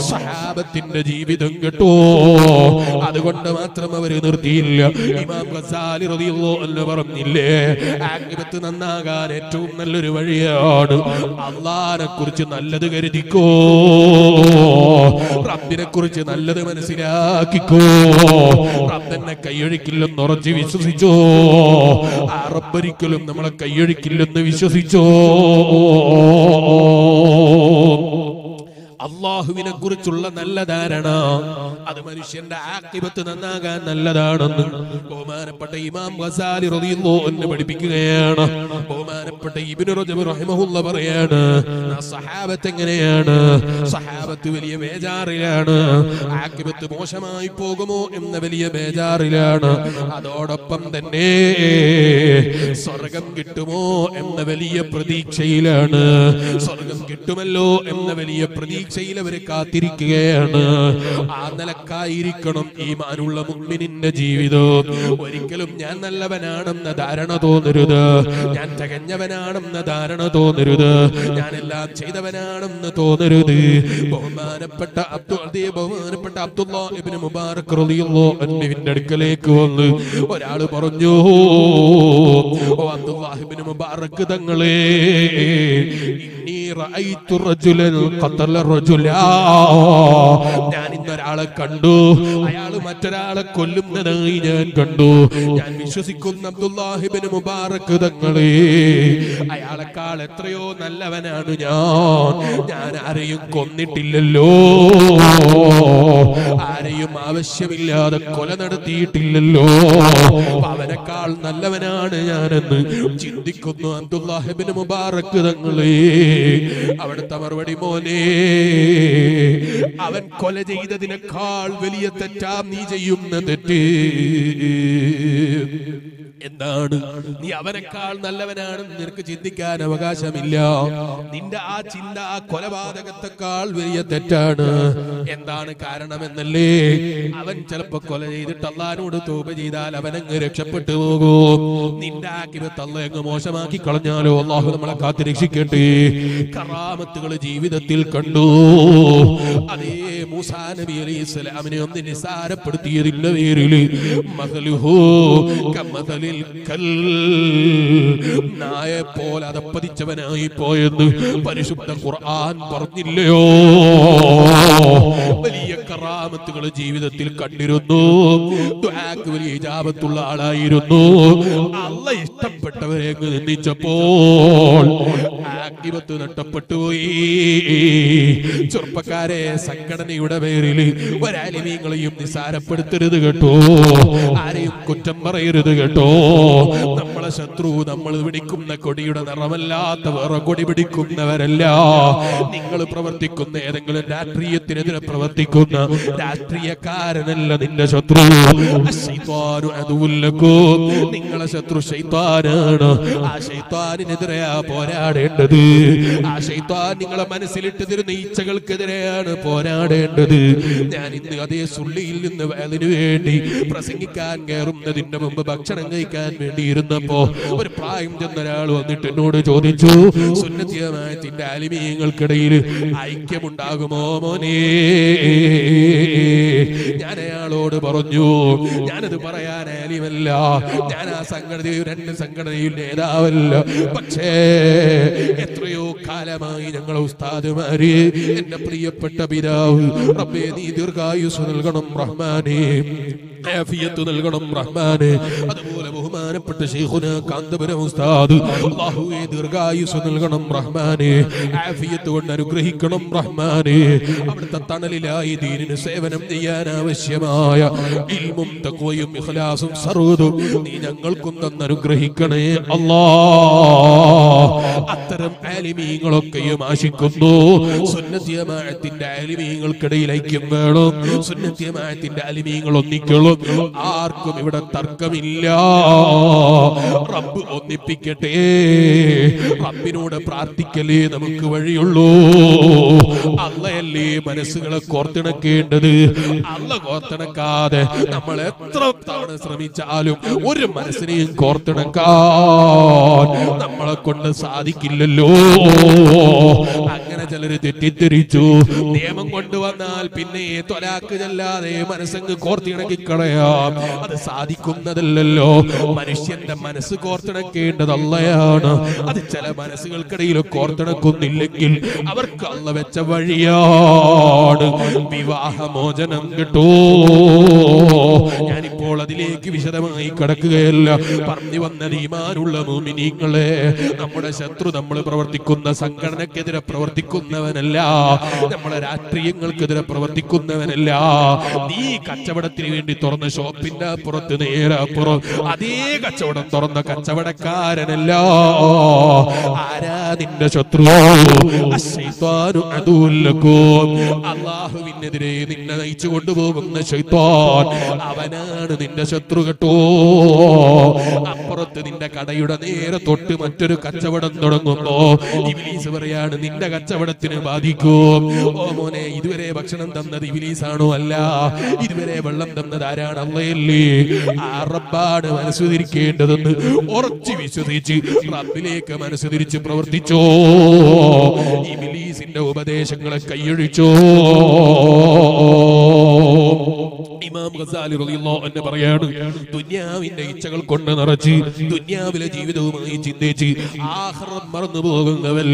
സഹാബത്തിന്റെ ജീവിതം കേട്ടോ? അതുകൊണ്ട് മാത്രം അവർ നിർത്തിയില്ല. ഇമാം ഗസാലി റളിയല്ലാഹു അൻഹു പറഞ്ഞില്ലേ ആക്തിവത്ത് നന്നാകാൻ ഏറ്റവും നല്ലൊരു വഴിയാണ് അള്ളാനെ കുറിച്ച് നല്ലത് കരുതിക്കോ? റബ്ബിനെ കുറിച്ച് നല്ലത് മനസ്സിലാക്കിക്കോ. തന്നെ കൈയൊഴിക്കില്ലെന്ന് ഉറച്ച് വിശ്വസിച്ചോ. ആ നമ്മളെ കൈയൊഴിക്കില്ലെന്ന് വിശ്വസിച്ചോ. അള്ളാഹുവിനെ കുറിച്ചുള്ള നല്ല ധാരണ അത് മനുഷ്യന്റെ ആക്തിപത്ത് നന്നാകാൻ നല്ലതാണെന്ന് ബഹുമാനപ്പെട്ട ഇമാം ഗസാലി റളിയല്ലാഹു അൻഹു പഠിപ്പിക്കുകയാണ്. ബഹുമാനപ്പെട്ട ഇബ്നു റജബ് റഹിമഹുല്ല പറയാണ് സഹാബത്ത് എങ്ങനെയാണ്? സഹാബത്ത് വലിയ ബേജാറിലാണ്. ആക്കിബത്ത് മോശമായി പോകുമോ എന്ന വലിയ ബേജാറിലാണ്. അതോടൊപ്പം തന്നെ സ്വർഗം കിട്ടുമോ എന്ന വലിയ പ്രതീക്ഷയിലാണ്. സ്വർഗം കിട്ടുമല്ലോ എന്ന വലിയ പ്രതീക്ഷയിൽ അവർ കാത്തിരിക്കുകയാണ്. ആ നിലക്കായിരിക്കണം ഈ മാനുള്ള മുമ്പിനിന്റെ ജീവിതം. ഒരിക്കലും ഞാൻ നല്ലവനാണെന്ന ധാരണ തോന്നരുത്. ഞാൻ തികഞ്ഞവനാണെന്ന ധാരണ തോന്നരുത്. ഞാൻ എല്ലാം ചെയ്തവനാണെന്ന് തോന്നരുത്. ബഹുമാനപ്പെട്ട അബ്ദുൾ അതേ ബഹുമാനപ്പെട്ട അബ്ദുല്ലാ ഇബ്നു മുബാറക് റളിയല്ലാഹു അൻഹുവിന്റെ അടുക്കലേക്ക് വന്ന് ഒരാൾ പറഞ്ഞു ഓ അബ്ദുല്ലാഹിബ്നു മുബാറക് തങ്ങളെ ഇന്നി റജുലൻ ഞാൻ ഇന്നൊരാളെ കണ്ടു. അയാൾ മറ്റൊരാളെ കൊല്ലുന്നതായി ഞാൻ കണ്ടു. ഞാൻ വിശ്വസിക്കുന്ന അബ്ദുല്ലാഹിബിന് മുബാറക് തങ്ങളെ. അയാളെക്കാൾ എത്രയോ നല്ലവനാണ് ഞാൻ. ഞാൻ ആരെയും കൊന്നിട്ടില്ലല്ലോ. ആരെയും ആവശ്യമില്ലാതെ കൊല നടത്തിയിട്ടില്ലല്ലോ. അവനേക്കാൾ നല്ലവനാണ് ഞാനെന്ന് ചിന്തിക്കുന്നു അബ്ദുല്ലാഹിബിന് മുബാറക് തങ്ങളെ. അവിടുത്തെ മറുപടി മോനെ അവൻ കൊല ചെയ്തതിനേക്കാൾ വലിയ തെറ്റാ നീ ചെയ്യുന്ന തെറ്റ്. എന്താണ്? നീ അവനേക്കാൾ നല്ലവനാണെന്ന് നിനക്ക് ചിന്തിക്കാൻ അവകാശമില്ല. നിന്റെ ആ ചിന്ത ആ കൊലപാതകത്തെക്കാൾ വലിയ തെറ്റാണ്. എന്താണ് കാരണമെന്നല്ലേ? അവൻ ചിലപ്പോ കൊല ചെയ്തിട്ട് അള്ളാനോട് തോപ ചെയ്താൽ അവനങ്ങ് രക്ഷപ്പെട്ടു പോകൂ. നിന്റെ ആക്കിവത്ത് അല്ല അങ്ങ് മോശമാക്കി കളഞ്ഞാലോ? അള്ളാഹു നമ്മളെ കാത്തു രക്ഷിക്കട്ടെ. കറാമത്തുകൾ ജീവിതത്തിൽ കണ്ടു. അതേ മൂസാ നബി അലൈഹി സ്വലാമിനെ ഒന്ന് നിസാരപ്പെടുത്തിയതില്ല പേരിൽ മഹലുഹോ കമതലിൽ കൽ നായെ പോലെ അതപ്പതിച്ചവനായി പോയെന്ന് പരിശുദ്ധ ഖുർആൻ പറഞ്ഞില്ലയോ? വലിയ കറാമത്തുകൾ ജീവിതത്തിൽ കണ്ടിരുന്നു. വലിയ ഇജാപത്തുള്ള ആളായിരുന്നു. അല്ല ഇഷ്ടപ്പെട്ടവരെ നിന്ദിച്ചപ്പോൾ. ആക്തിവത്ത് നഷ്ടപ്പെട്ടു പോയി ചെറുപ്പക്കാരെ സംഘടനയുടെ പേരിൽ ഒരാലിമീങ്ങളെയും നിസാരപ്പെടുത്തരുത് കേട്ടോ. ആരെയും കുറ്റം പറയരുത് കേട്ടോ. നമ്മളെ ശത്രു നമ്മൾ പിടിക്കുന്ന കൊടിയുടെ നിറമല്ലാത്ത വേറെ കൊടി പിടിക്കുന്നവരല്ല. നിങ്ങൾ പ്രവർത്തിക്കുന്ന ഏതെങ്കിലും രാഷ്ട്രീയത്തിനെതിരെ പ്രവർത്തിക്കുന്ന രാഷ്ട്രീയക്കാരനല്ല നിന്റെ ശത്രു. നിങ്ങളെ ശത്രു ശൈത്താനാണ്. ആ ശൈത്താനിനെതിരെയാ പോരാടേണ്ടത്. ആ ശൈത്താൻ നിങ്ങളെ മനസ്സിലിട്ട് തരുന്ന ഈച്ചകൾക്കെതിരെയാണ് പോരാടേണ്ടത്. ഞാൻ ഇന്ന് അതേ സുള്ളിയിൽ നിന്ന് അതിനു വേണ്ടി പ്രസംഗിക്കാൻ കയറുന്നതിന്റെ മുമ്പ് ഭക്ഷണം കഴിക്കാൻ വേണ്ടി ഇരുന്നപ്പോ ഒരു പ്രായം ചെന്ന ഒരാൾ വന്നിട്ട് എന്നോട് ചോദിച്ചു സുന്നത്തിയമായത്തിന്റെ ആലിമീയങ്ങൾക്കിടയിൽ ഐക്യമുണ്ടാകുമോ മോനേ? ഞാൻ അയാളോട് പറഞ്ഞു ഞാനത് പറയാൻ അലിമല്ല. ഞാൻ ആ സംഘടനയും രണ്ട് സംഘടനയും നേതാവല്ല. പക്ഷേ എത്രയോ കാലമായി ഞങ്ങൾ ഉസ്താദുമാര് എന്റെ പ്രിയപ്പെട്ട പിതാവ് റബ്ബേ നീ ദീർഘായുസ് നൽകണം റഹ്മാനേ. ആഫിയത്ത് നൽകണം റഹ്മാനെ. അതുപോലെ ബഹുമാനപ്പെട്ട ശൈഖുന കാന്തപുരം ഉസ്താദ് അല്ലാഹുവേ ദീർഘായുസ് നൽകണം റഹ്മാനെ. ആഫിയത്ത് കൊണ്ട് അനുഗ്രഹിക്കണം റഹ്മാനെ. അവിടുത്തെ തണലിലായി ദീനിന് സേവനം ചെയ്യാൻ ആവശ്യമായ ഇൽമും തഖ്വയും ഇഖ്ലാസും സർവതും നീ ഞങ്ങൾക്കും തന്ന അനുഗ്രഹിക്കണേ അല്ലാ. അത്തരം ആലിമീങ്ങളൊക്കെയും ആശിക്കുന്നു. സുന്നത്യമായത്തിന്റെ ആലിമീങ്ങൾക്കിടയിൽ ഐക്യം വേണം. സുന്നത്യമായത്തിന്റെ ആലിമീങ്ങൾ ഒന്നിക്കണം ആർക്കും ഇവിടെ തർക്കമില്ല. റബ്ബ് ഒന്നിപ്പിക്കട്ടെ. റബ്ബിനോട് പ്രാർത്ഥിക്കലേ നമുക്ക് വഴിയുള്ളൂ. അല്ലയല്ലേ മനസ്സുകളെ കോർത്തിണക്കേണ്ടത്? അല്ല കോർത്തിണക്കാതെ നമ്മൾ എത്ര തവണ ശ്രമിച്ചാലും ഒരു മനസ്സിനെയും കോർത്തിണക്കാൻ നമ്മളെ കൊണ്ട് സാധിക്കില്ലല്ലോ. അങ്ങനെ ചിലര് തെറ്റിദ്ധരിച്ചു. നിയമം കൊണ്ടുവന്നാൽ പിന്നെ തൊലാക്ക് ചെല്ലാതെ മനസ്സങ്ങ് കോർത്തിണക്കി കളയാം അത് സാധിക്കുന്നതല്ലോ മനുഷ്യന്റെ മനസ്സ് കോർത്തിണക്കേണ്ടതല്ലയാണ് അത് ചില മനസ്സുകൾക്കിടയിൽ കോർത്തിണക്കുന്നില്ലെങ്കിൽ അവർക്ക് അള്ള വെച്ച വഴിയാണ്. വിവാഹമോചനം കിട്ടോ. ഞാനിപ്പോൾ അതിലേക്ക് വിശദമായി കടക്കുകയല്ല. പറഞ്ഞു വന്ന ഈമാനുള്ള മോമിനീങ്ങളെ നമ്മുടെ ശത്രു നമ്മൾ പ്രവർത്തിക്കുന്ന സംഘടനക്കെതിരെ പ്രവർത്തിക്കുന്നവനല്ല. നമ്മളെ രാഷ്ട്രീയങ്ങൾക്കെതിരെ പ്രവർത്തിക്കുന്നവനല്ല. നീ കച്ചവടത്തിന് വേണ്ടി തുറന്ന ഷോപ്പിന്റെ അപ്പുറത്ത് നേരെ അപ്പുറം അതേ കച്ചവടം തുറന്ന കച്ചവടക്കാരനല്ല. ആരാ നിന്റെ ശത്രു. അള്ളാഹുവിനെതിരെ നിന്നെ നയിച്ചു കൊണ്ടുപോകുന്ന ശൈത്താൻ അവനാണ് നിന്റെ ശത്രു കെട്ടോ? അപ്പുറത്ത് നിന്റെ കടയുടെ നേരെ തൊട്ട് മറ്റൊരു കച്ചവടം തുടങ്ങുമ്പോ ഇബിലീസ് പറയാണ് നിന്റെ കച്ചവടത്തിന് ബാധിക്കും. ഓ മോനെ ഇതുവരെ ഭക്ഷണം തന്നത് ഇബിലീസാണോ അല്ല? ഇതുവരെ വെള്ളം തന്നത് ആരാണ്? അല്ലയല്ലേ ആ റബ്ബാണ് മനസ്സ് തിരിക്കേണ്ടതെന്ന് ഉറച്ചു വിശ്വസിച്ച് റബ്ബിലേക്ക് മനസ്സ് തിരിച്ച് പ്രവർത്തിച്ചോ. ഇബിലീസിന്റെ ഉപദേശങ്ങളെ കൈയൊഴിച്ചോ ഇമാം ഗസാലി റളിയല്ലാഹു പറയാണ് ദുനിയാവിന്റെ ഇച്ഛകൾ കൊണ്ട് നിറച്ച് ദുനിയാവിലെ ജീവിതവുമായി ചിന്തിച്ച് ആഖിറത്ത് മറന്നു പോകുന്നവൻ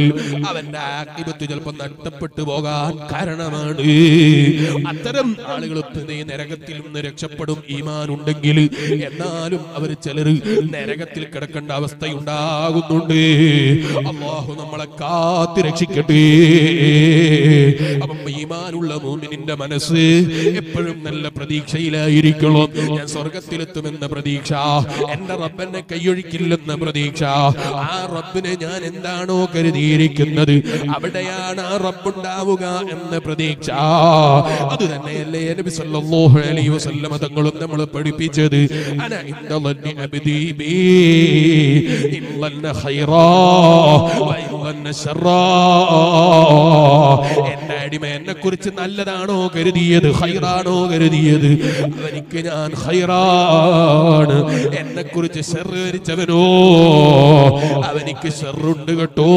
അവന്റെ ആഖിബത്ത് ചിലപ്പോൾ നഷ്ടപ്പെട്ടു പോകാൻ കാരണമാണ്. അത്തരം ആളുകൾ നരകത്തിൽ നിന്ന് രക്ഷപ്പെടും ഈമാൻ ഉണ്ടെങ്കിൽ എന്നാലും അവർ ചിലർ നരകത്തിൽ കിടക്കേണ്ട അവസ്ഥയുണ്ടാകുന്നുണ്ട്. അള്ളാഹു നമ്മളെ കാത്തി രക്ഷിക്കട്ടെ. അപ്പം ഈമാനുള്ള മൂമിനിന്റെ മനസ്സ് എപ്പോഴും നല്ല പ്രതീക്ഷയിലായിരിക്കണം ഞാൻ സ്വർഗത്തിലെത്തുമെന്ന പ്രതീക്ഷ. എന്റെ റബ്ബെന്നെ കൈയൊഴിക്കില്ലെന്ന പ്രതീക്ഷ. ആ റബ്ബിനെ ഞാൻ എന്താണോ കരുതിയിരിക്കുന്നത് അവിടെയാണ് ആ റബ്ബുണ്ടാവുക എന്ന പ്രതീക്ഷ. അത് തന്നെയല്ലേ നബി സല്ലല്ലാഹു അലൈഹി വസല്ലമ തങ്ങളും നമ്മൾ പഠിപ്പിച്ചത്. അന ഇന്ദല്ലി അബ്ദി ബി ഇൻ ഖൈറാ വ അടിമ എന്നെ കുറിച്ച് നല്ലതാണോ കരുതിയത് ഹൈറാണോ കരുതിയത്? അവനിക്ക് ഞാൻ ഹൈറാണ്. എന്നെ കുറിച്ച് ഷെറിച്ചവനോ അവനിക്ക് ഷെറുണ്ട് കേട്ടോ.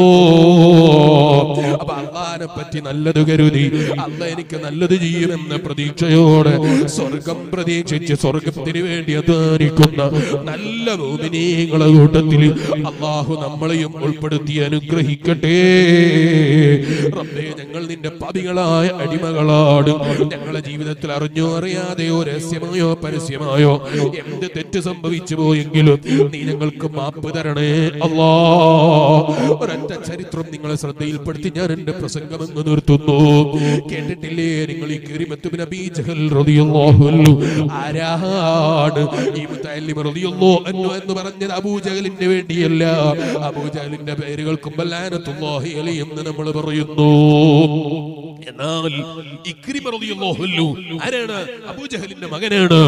അപ്പൊ അള്ളാനെ പറ്റി നല്ലത് കരുതി. അല്ല എനിക്ക് നല്ലത് ചെയ്യുമെന്ന പ്രതീക്ഷയോടെ സ്വർഗം പ്രതീക്ഷിച്ച് സ്വർഗത്തിന് വേണ്ടി അധ്വാനിക്കുന്ന നല്ല ഭൂമിനീങ്ങളെ കൂട്ടത്തിൽ അള്ളാഹു നമ്മളെയും ഉൾപ്പെടുത്തി അനുഗ്രഹിക്കട്ടെ. റബ്ബേ ഞങ്ങൾ നിന്റെ പതികളായ അടിമകളാണ്. ഞങ്ങളെ ജീവിതത്തിൽ അറിഞ്ഞോ അറിയാതെയോ രഹസ്യമായോ പരസ്യമായോ എന്ത് തെറ്റ് സംഭവിച്ചു പോയെങ്കിലും നീ ഞങ്ങൾക്ക് മാപ്പ് തരണേ അല്ലാ. ഒരൊറ്റ ചരിത്രം നിങ്ങളെ ശ്രദ്ധയിൽപ്പെടുത്തി ഞാൻ എന്റെ പ്രസംഗം അങ്ങ് നിർത്തുന്നു. കേട്ടിട്ടില്ലേ? നിങ്ങൾ ഈ കിരിമത്തുബിൻ ജഹൽ റളിയല്ലാഹു റളിയല്ലാഹു എന്ന് വേണ്ടിയല്ല. എന്ന് നമ്മൾ പറയുന്നു. എന്നാൽ ഇക്രിമ റളിയല്ലാഹു ആരാണ്? അബൂജഹലിന്റെ മകനാണ്.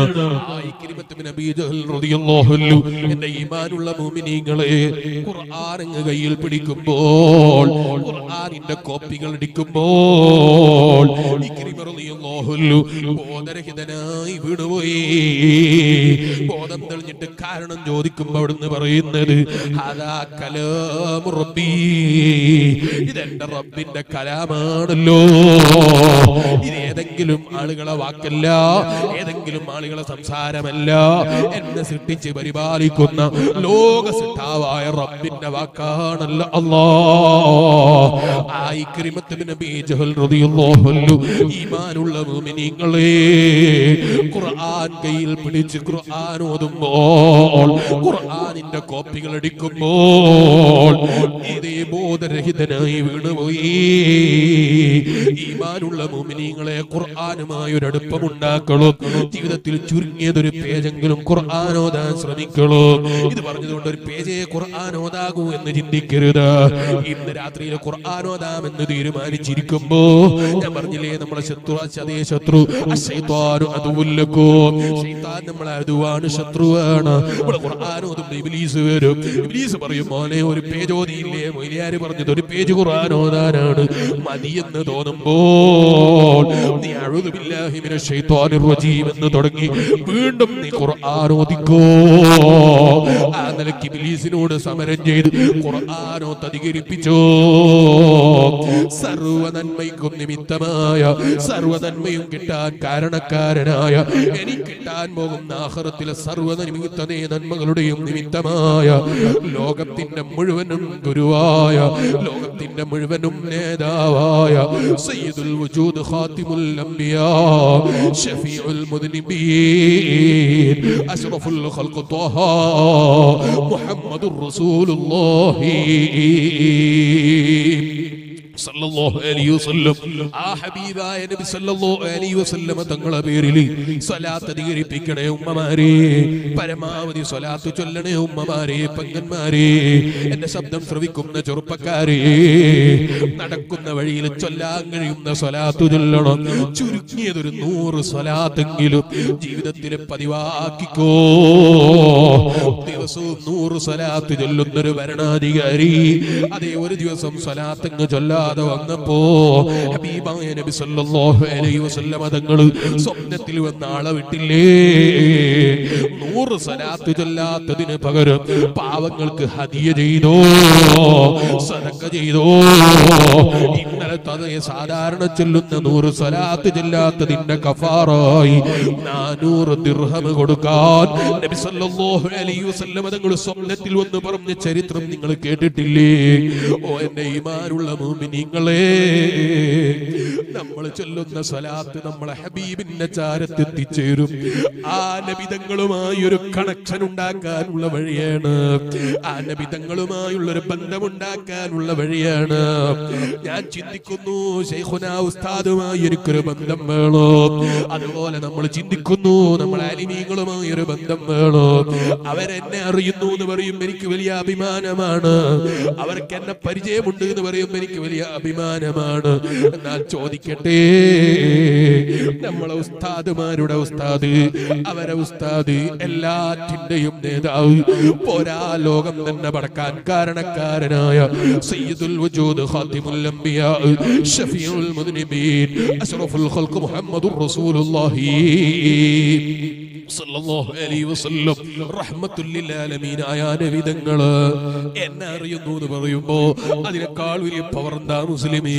എന്റെ ഈമാനുള്ള മുഅ്മിനീങ്ങളെ ഖുർആൻ അങ്ങ് കയ്യിൽ പിടിക്കുമ്പോൾ ഖുർആനിന്റെ കോപ്പികൾ അൻഹു ബോധരഹിതനായി വീണുപോയി. ബോധം തെളിഞ്ഞിട്ട് കാരണം ചോദിക്കുമ്പോൾ അവിടുന്ന് പറയുന്നത് അതാ കലാമു റബ്ബി. ഇതെന്റെ റബ്ബിന്റെ കലാമാണല്ലോ. ഇത് ഏതെങ്കിലും ആളുകളെ വാക്കല്ല. ഏതെങ്കിലും ആളുകളെ സംസാരമല്ല എന്നെ സൃഷ്ടിച്ച് പരിപാലിക്കുന്ന ലോക സിദ്ധാവായ റബ്ബിന്റെ വാക്കാണല്ലോ അല്ലാ. ഈമാനുള്ള മുഅ്മിനീങ്ങളെ ഖുർആൻ കയ്യിൽ പിടിച്ച് ഖുർആൻ ഓതുമ്പോൾ ഖുർആനിന്റെ കോപ്പികൾ അടിക്കുമ്പോൾ ഇതേ ബോധരഹിതനായി വീണുപോയി. ഈമാനുള്ള മുഅ്മിനീങ്ങളെ ഖുർആനുമായി ഒരു അടുപ്പമുണ്ടാക്കണം ജീവിതത്തിൽ ചുരുങ്ങിയതൊരു പേജെങ്കിലും ഖുർആൻ ഓതാൻ ഇത് പറഞ്ഞതുകൊണ്ട് ഒരു പേജേ ഖുർആൻ എന്ന് ചിന്തിക്കരുത്. ഇന്ന് രാത്രിയിൽ ഖുർആൻ എന്ന് തീരുമാനിച്ചിരിക്കുമ്പോ ഞാൻ പറഞ്ഞില്ലേ നമ്മളെ ശത്രു അതേ ശത്രു ശൈത്താൻ നമ്മളെ അതുവാണ് ശത്രുവാണ്. ഇവിടെ ഖുർആൻ ഇബ്ലീസ് വരും. ഇബ്ലീസ് പറയും മോനെ ഒരു പേജ് ഓതിയില്ലേ? മൊയിലിയാര് പറഞ്ഞത് ഒരു പേജ് ഖുർആൻ ഓതാനാണ് മതിയെന്ന് തോന്നുമ്പോൾ നീ അഴുതുമില്ലാഹിമിനെ ബില്ലാഹി മിനശ് എന്ന് തുടങ്ങി. വീണ്ടും നീ ഖുർആൻ ഓതിക്കോ. ആ നിലയ്ക്ക് ബിലീസിനോട് സമരം ചെയ്ത് ഖുർആനോ തധികരിപ്പിച്ചോ സർവനന്മയ്ക്കും നിമിത്തമായ സർവനന്മയും കിട്ടാൻ കാരണക്കാരനായ എനിക്ക് കിട്ടാൻ പോകുന്ന ആഹ്റത്തിലെ സർവ നിമിത്തനേ നന്മകളുടെയും നിമിത്തമായ ലോകത്തിന്റെ മുഴുവനും ഗുരുവായ ലോകത്തിന്റെ മുഴുവനും നേതാവായ സയ്യിദുൽ വജൂദ് ഖാതിമുൽ അംബിയാ ഷഫീഉൽ മുദ്നിബീൻ അഷ്റഫുൽ ഖൽഖ് ത്വഹ മുഹമ്മദുർ റസൂലുള്ളാഹി സല്ലല്ലാഹു അലൈഹി ആ ഹബീബായ നബി സല്ലല്ലാഹു അലൈഹി തങ്ങളെ പേരിൽ സ്വലാത്ത് അധികരിപ്പിക്കണേ ഉമ്മമാരെ. പരമാവധി സ്വലാത്ത് ചൊല്ലണേ ഉമ്മമാരെ പങ്കന്മാരെ. എന്റെ ശബ്ദം ശ്രവിക്കുന്ന ചെറുപ്പക്കാരെ നടക്കുന്ന വഴിയിൽ ചൊല്ലാൻ കഴിയുന്ന സ്വലാത്ത് ചൊല്ലണം. ചുരുങ്ങിയതൊരു നൂറ് സ്വലാത്തെങ്കിലും ജീവിതത്തിൽ പതിവാക്കിക്കോ. ദിവസവും നൂറ് സ്വലാത്ത് ചൊല്ലുന്നൊരു ഭരണാധികാരി അതേ ഒരു ദിവസം സ്വലാത്തങ്ങ് ചൊല്ലാ കൊടുക്കാതെ വന്നപ്പോ ഹബീബായ നബി സല്ലല്ലാഹു അലൈഹി വസല്ലം തങ്ങൾ സ്വപ്നത്തിൽ വന്ന ആളെ വിട്ടില്ലേ? നൂറ് സലാത്ത് ചൊല്ലാത്തതിന് പകരം പാവങ്ങൾക്ക് ഹദിയ ചെയ്തോ? സദക്ക ചെയ്തോ? ഇന്നലെ തതയെ സാധാരണ ചൊല്ലുന്ന നൂറ് സലാത്ത് ചെല്ലാത്തതിന്റെ കഫാറായി നാനൂറ് ദിർഹം കൊടുക്കാൻ നബി സല്ലല്ലാഹു അലൈഹി വസല്ലം തങ്ങൾ സ്വപ്നത്തിൽ വന്ന് പറഞ്ഞ ചരിത്രം നിങ്ങൾ കേട്ടിട്ടില്ലേ? ഓ എന്റെ ഈമാനുള്ള മുഅ്മിനീങ്ങളെ നമ്മൾ ചൊല്ലുന്ന സ്വലാത്ത് നമ്മളെ ഹബീബിന്റെ ചാരത്തെത്തിച്ചേരും ആ നബിതങ്ങളുമായി ഒരു കണക്ഷൻ ഉണ്ടാക്കാനുള്ള വഴിയാണ്. ആ നബിതങ്ങളുമായുള്ള ഒരു ബന്ധമുണ്ടാക്കാനുള്ള വഴിയാണ്. ഞാൻ ചിന്തിക്കുന്നു ഉസ്താദുമായി എനിക്കൊരു ബന്ധം വേണോ? അതുപോലെ നമ്മൾ ചിന്തിക്കുന്നു നമ്മൾ അലിമീങ്ങളുമായി ഒരു ബന്ധം വേണോ? അവരെന്നെ അറിയുന്നു എന്ന് പറയും എനിക്ക് വലിയ അഭിമാനമാണ്. അവർക്ക് എന്നെ പരിചയമുണ്ട് എന്ന് പറയും എനിക്ക് വലിയ അഭിമാനമാണ്. എന്നാൽ ചോദിക്കട്ടെ. നമ്മളെ ഉസ്താദുമാരുടെ ഉസ്താദ് അവരെ ഉസ്താദ് എല്ലാറ്റിന്റെയും നേതാവ് പോരാ ലോകം തന്നെ പടക്കാൻ കാരണക്കാരനായ സയ്യിദുൽ വജൂദ് ഖാതിമുൽ അംബിയാ ഷഫീഉൽ മുദ്നിബീൻ അഷ്റഫുൽ ഖൽഖ് മുഹമ്മദുർ റസൂലുള്ളാഹി. ആയ നബിതങ്ങൾ എന്നെ അറിയുന്നു എന്ന് പറയുമ്പോ അതിനേക്കാൾ വലിയ പവർ എന്താ മുസ്ലിമേ?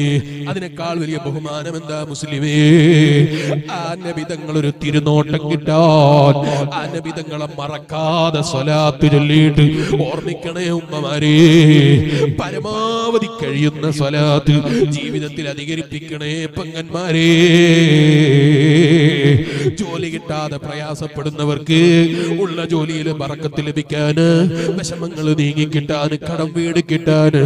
അതിനേക്കാൾ വലിയ ബഹുമാനം എന്താ മുസ്ലിമേ? ആ നബിതങ്ങൾ ഒരു തിരുനോട്ടം കിട്ടാൻ ആ നബിതങ്ങളെ മറക്കാതെ സ്വലാത്ത് ചൊല്ലിയിട്ട് ഓർമ്മിക്കണേ ഉമ്മമാരെ. പരമാവധി കഴിയുന്ന സ്വലാത്ത് ജീവിതത്തിൽ അധികരിപ്പിക്കണേ പങ്ങന്മാരെ. ജോലി കിട്ടാതെ പ്രയാസപ്പെടുന്നവർക്ക് ഉള്ള ജോലിയിൽ പറക്കത്ത് ലഭിക്കാന് വിഷമങ്ങൾ നീങ്ങി കിട്ടാന് കടം വീട് കിട്ടാന്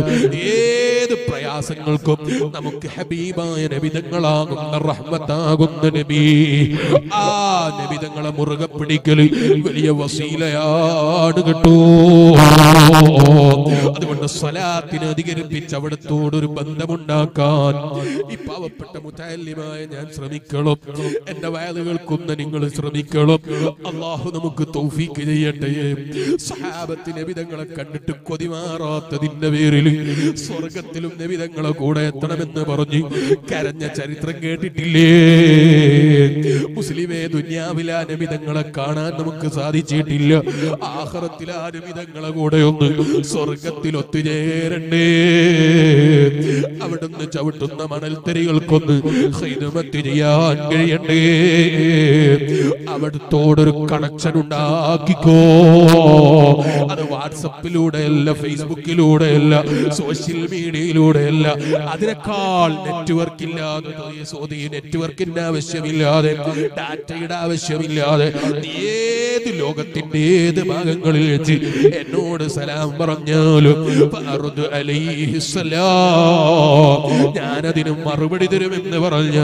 ഏത് പ്രയാസങ്ങൾക്കും നമുക്ക് ഹബീബായ നബിതങ്ങളാകുന്ന റഹ്മത്താകുന്ന നബി. ആ നബിതങ്ങളെ മുറുകെ പിടിക്കൽ വലിയ വസീലയാണ് കേട്ടോ. അതുകൊണ്ട് സ്വലാത്തിന് അധികരിപ്പിച്ച് അവിടത്തോടൊരു ബന്ധമുണ്ടാക്കാൻ ഈ പാവപ്പെട്ട മുതാല്യമായ ഞാൻ ശ്രമിക്കണം. എന്റെ വയലുകൾക്കൊന്ന് നിങ്ങൾ ശ്രമിക്കണം. അള്ളാഹു നമുക്ക് തൗഫീക്ക് ചെയ്യട്ടെ. സഹാബത്തിന് നബിതങ്ങളെ കണ്ടിട്ട് കൊതിമാറാത്തതിന്റെ പേരിൽ സ്വർഗത്തിലും നബിതങ്ങളെ കൂടെ എത്തണമെന്ന് പറഞ്ഞ്. കരഞ്ഞ ചരിത്രം കേട്ടിട്ടില്ലേ? മുസ്ലിമേ ദുന്യാവിലെ അനുമിതങ്ങളെ കാണാൻ നമുക്ക് സാധിച്ചിട്ടില്ല. ആഹ്റത്തിലെ ആ നബിതങ്ങളെ കൂടെ ഒന്ന് സ്വർഗത്തിൽ ഒത്തുചേരണ്ടേ. അവിടുന്ന് ചവിട്ടുന്ന മണൽത്തരികൾക്കൊന്ന് ഹിദമത്ത് ചെയ്യാൻ കഴിയണ്ടേ. അവിടത്തോടൊരു കണക്ഷൻ ഉണ്ടാക്കിക്കോ. അത് വാട്സപ്പിലൂടെ ഫേസ്ബുക്കിലൂടെയല്ല സോഷ്യൽ മീഡിയയിലൂടെ അല്ല അതിനേക്കാൾ നെറ്റ്വർക്ക് ഇല്ലാതെ നെറ്റ്വർക്കിന്റെ ആവശ്യമില്ലാതെ ഡാറ്റയുടെ ആവശ്യമില്ലാതെ ഏത് ലോകത്തിന്റെ ഏത് ഭാഗങ്ങളിൽ വെച്ച് എന്നോട് സലാം പറഞ്ഞാലും ഞാനതിനും മറുപടി തരുമെന്ന് പറഞ്ഞ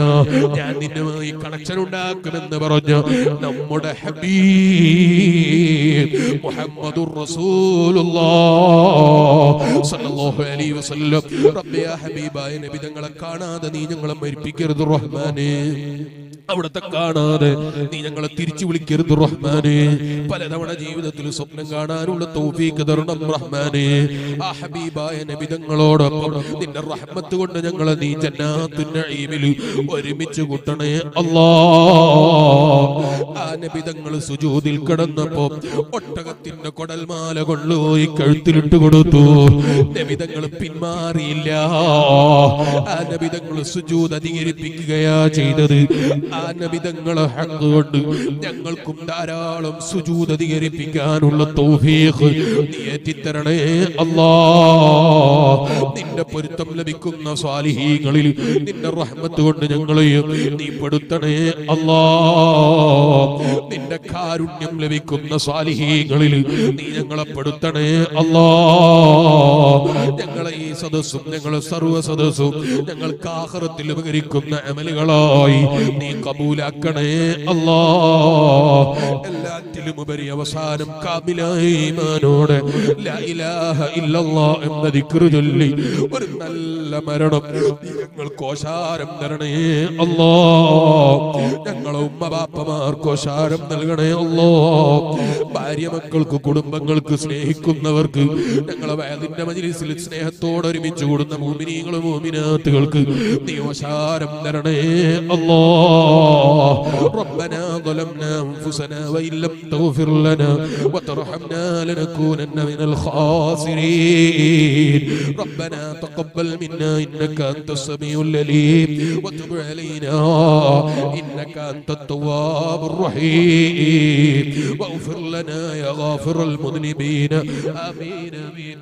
ഞാൻ നിന്നുമായി കണക്ഷൻ ഉണ്ടാക്കുമെന്ന് പറഞ്ഞ നമ്മുടെ ഹബീബ് അലൈഹി വസല്ലം ഹബീബായ നബി തങ്ങളെ കാണാതെ നീ ഞങ്ങളെ മരിപ്പിക്കരുത് റഹ്മാനേ. അവിടത്തെ കാണാതെ നീ ഞങ്ങളെ തിരിച്ചു വിളിക്കരുത് റഹ്മാനെ. പലതവണ ജീവിതത്തിൽ സ്വപ്നം കാണാനുള്ള തൗഫീക്ക് തരണം റഹ്മാനെ. ആ ഹബീബായ നബിതങ്ങളോടൊപ്പം നിന്റെ റഹ്മത്ത് കൊണ്ട് ഞങ്ങളെ നീ ജന്നാത്തുന്നഈമിൽ ഒരുമിച്ച് കൂട്ടണേ. അല്ലാ. ആ നബിതങ്ങൾ സുജൂദിൽ കിടന്നപ്പോ ഒട്ടകത്തിന്റെ കൊടൽമാല കൊണ്ടുപോയി കഴുത്തിലിട്ട് കൊടുത്തു. നബിതങ്ങൾ പിന്മാറിയില്ല. ആ നബിതങ്ങൾ സുജൂത് അധികരിപ്പിക്കുകയാ ചെയ്തത്. നബിതങ്ങളെ ഹക്ക് കൊണ്ട് ഞങ്ങൾക്കും ധാരാളം സുജൂദ് അധികരിപ്പിക്കാനുള്ള തൗഫീഖ് നിയത്തിത്തരണേ അല്ലാ. നിന്റെ പൊരുത്തം ലഭിക്കുന്ന സ്വാലിഹീങ്ങളിൽ നിന്റെ റഹ്മത്ത് കൊണ്ട് ഞങ്ങളെയും നീ പെടുത്തണേ അല്ലാ. നിന്റെ കാരുണ്യം ലഭിക്കുന്ന സ്വാലിഹീങ്ങളിൽ നീ ഞങ്ങളെ പെടുത്തണേ അല്ലാ. ഞങ്ങളെ ഈ സദസ്സും ഞങ്ങളെ സർവ സദസ്സും ഞങ്ങൾക്ക് ആഹ്റത്തിൽ ഉപകരിക്കുന്ന അമലുകളായി നീ കബൂലാക്കണേ അല്ലാ എല്ലാത്തിലും ഉപരി അവസാനം കാബിലായിമാനോട് എന്ന ദിക്റ് ചൊല്ലി ഒരു നല്ല മരണം ഞങ്ങൾ കോശാരം തരണേ അല്ലോ ഞങ്ങളെ ഉമ്മ ബാപ്പമാർ കോശാരം നൽകണേ അല്ലോ ഭാര്യ മക്കൾക്ക് കുടുംബങ്ങൾക്ക് സ്നേഹിക്കുന്നവർക്ക് ഞങ്ങളെ വയതിന്റെ മജിലിസിൽ സ്നേഹത്തോടെ ഒരുമിച്ച് കൂടുന്ന മോമിനികളും മോമിനാത്തുകൾക്ക് നീ ഓശാരം തരണേ അല്ലോ ربنا ظلمنا أنفسنا وإن لم تغفر لنا وترحمنا لنكونن من الخاسرين. ربنا تقبل منا إنك أنت السميع العليم. وتب علينا إنك أنت التواب الرحيم. واغفر لنا يا غافر المذنبين. آمين آمين.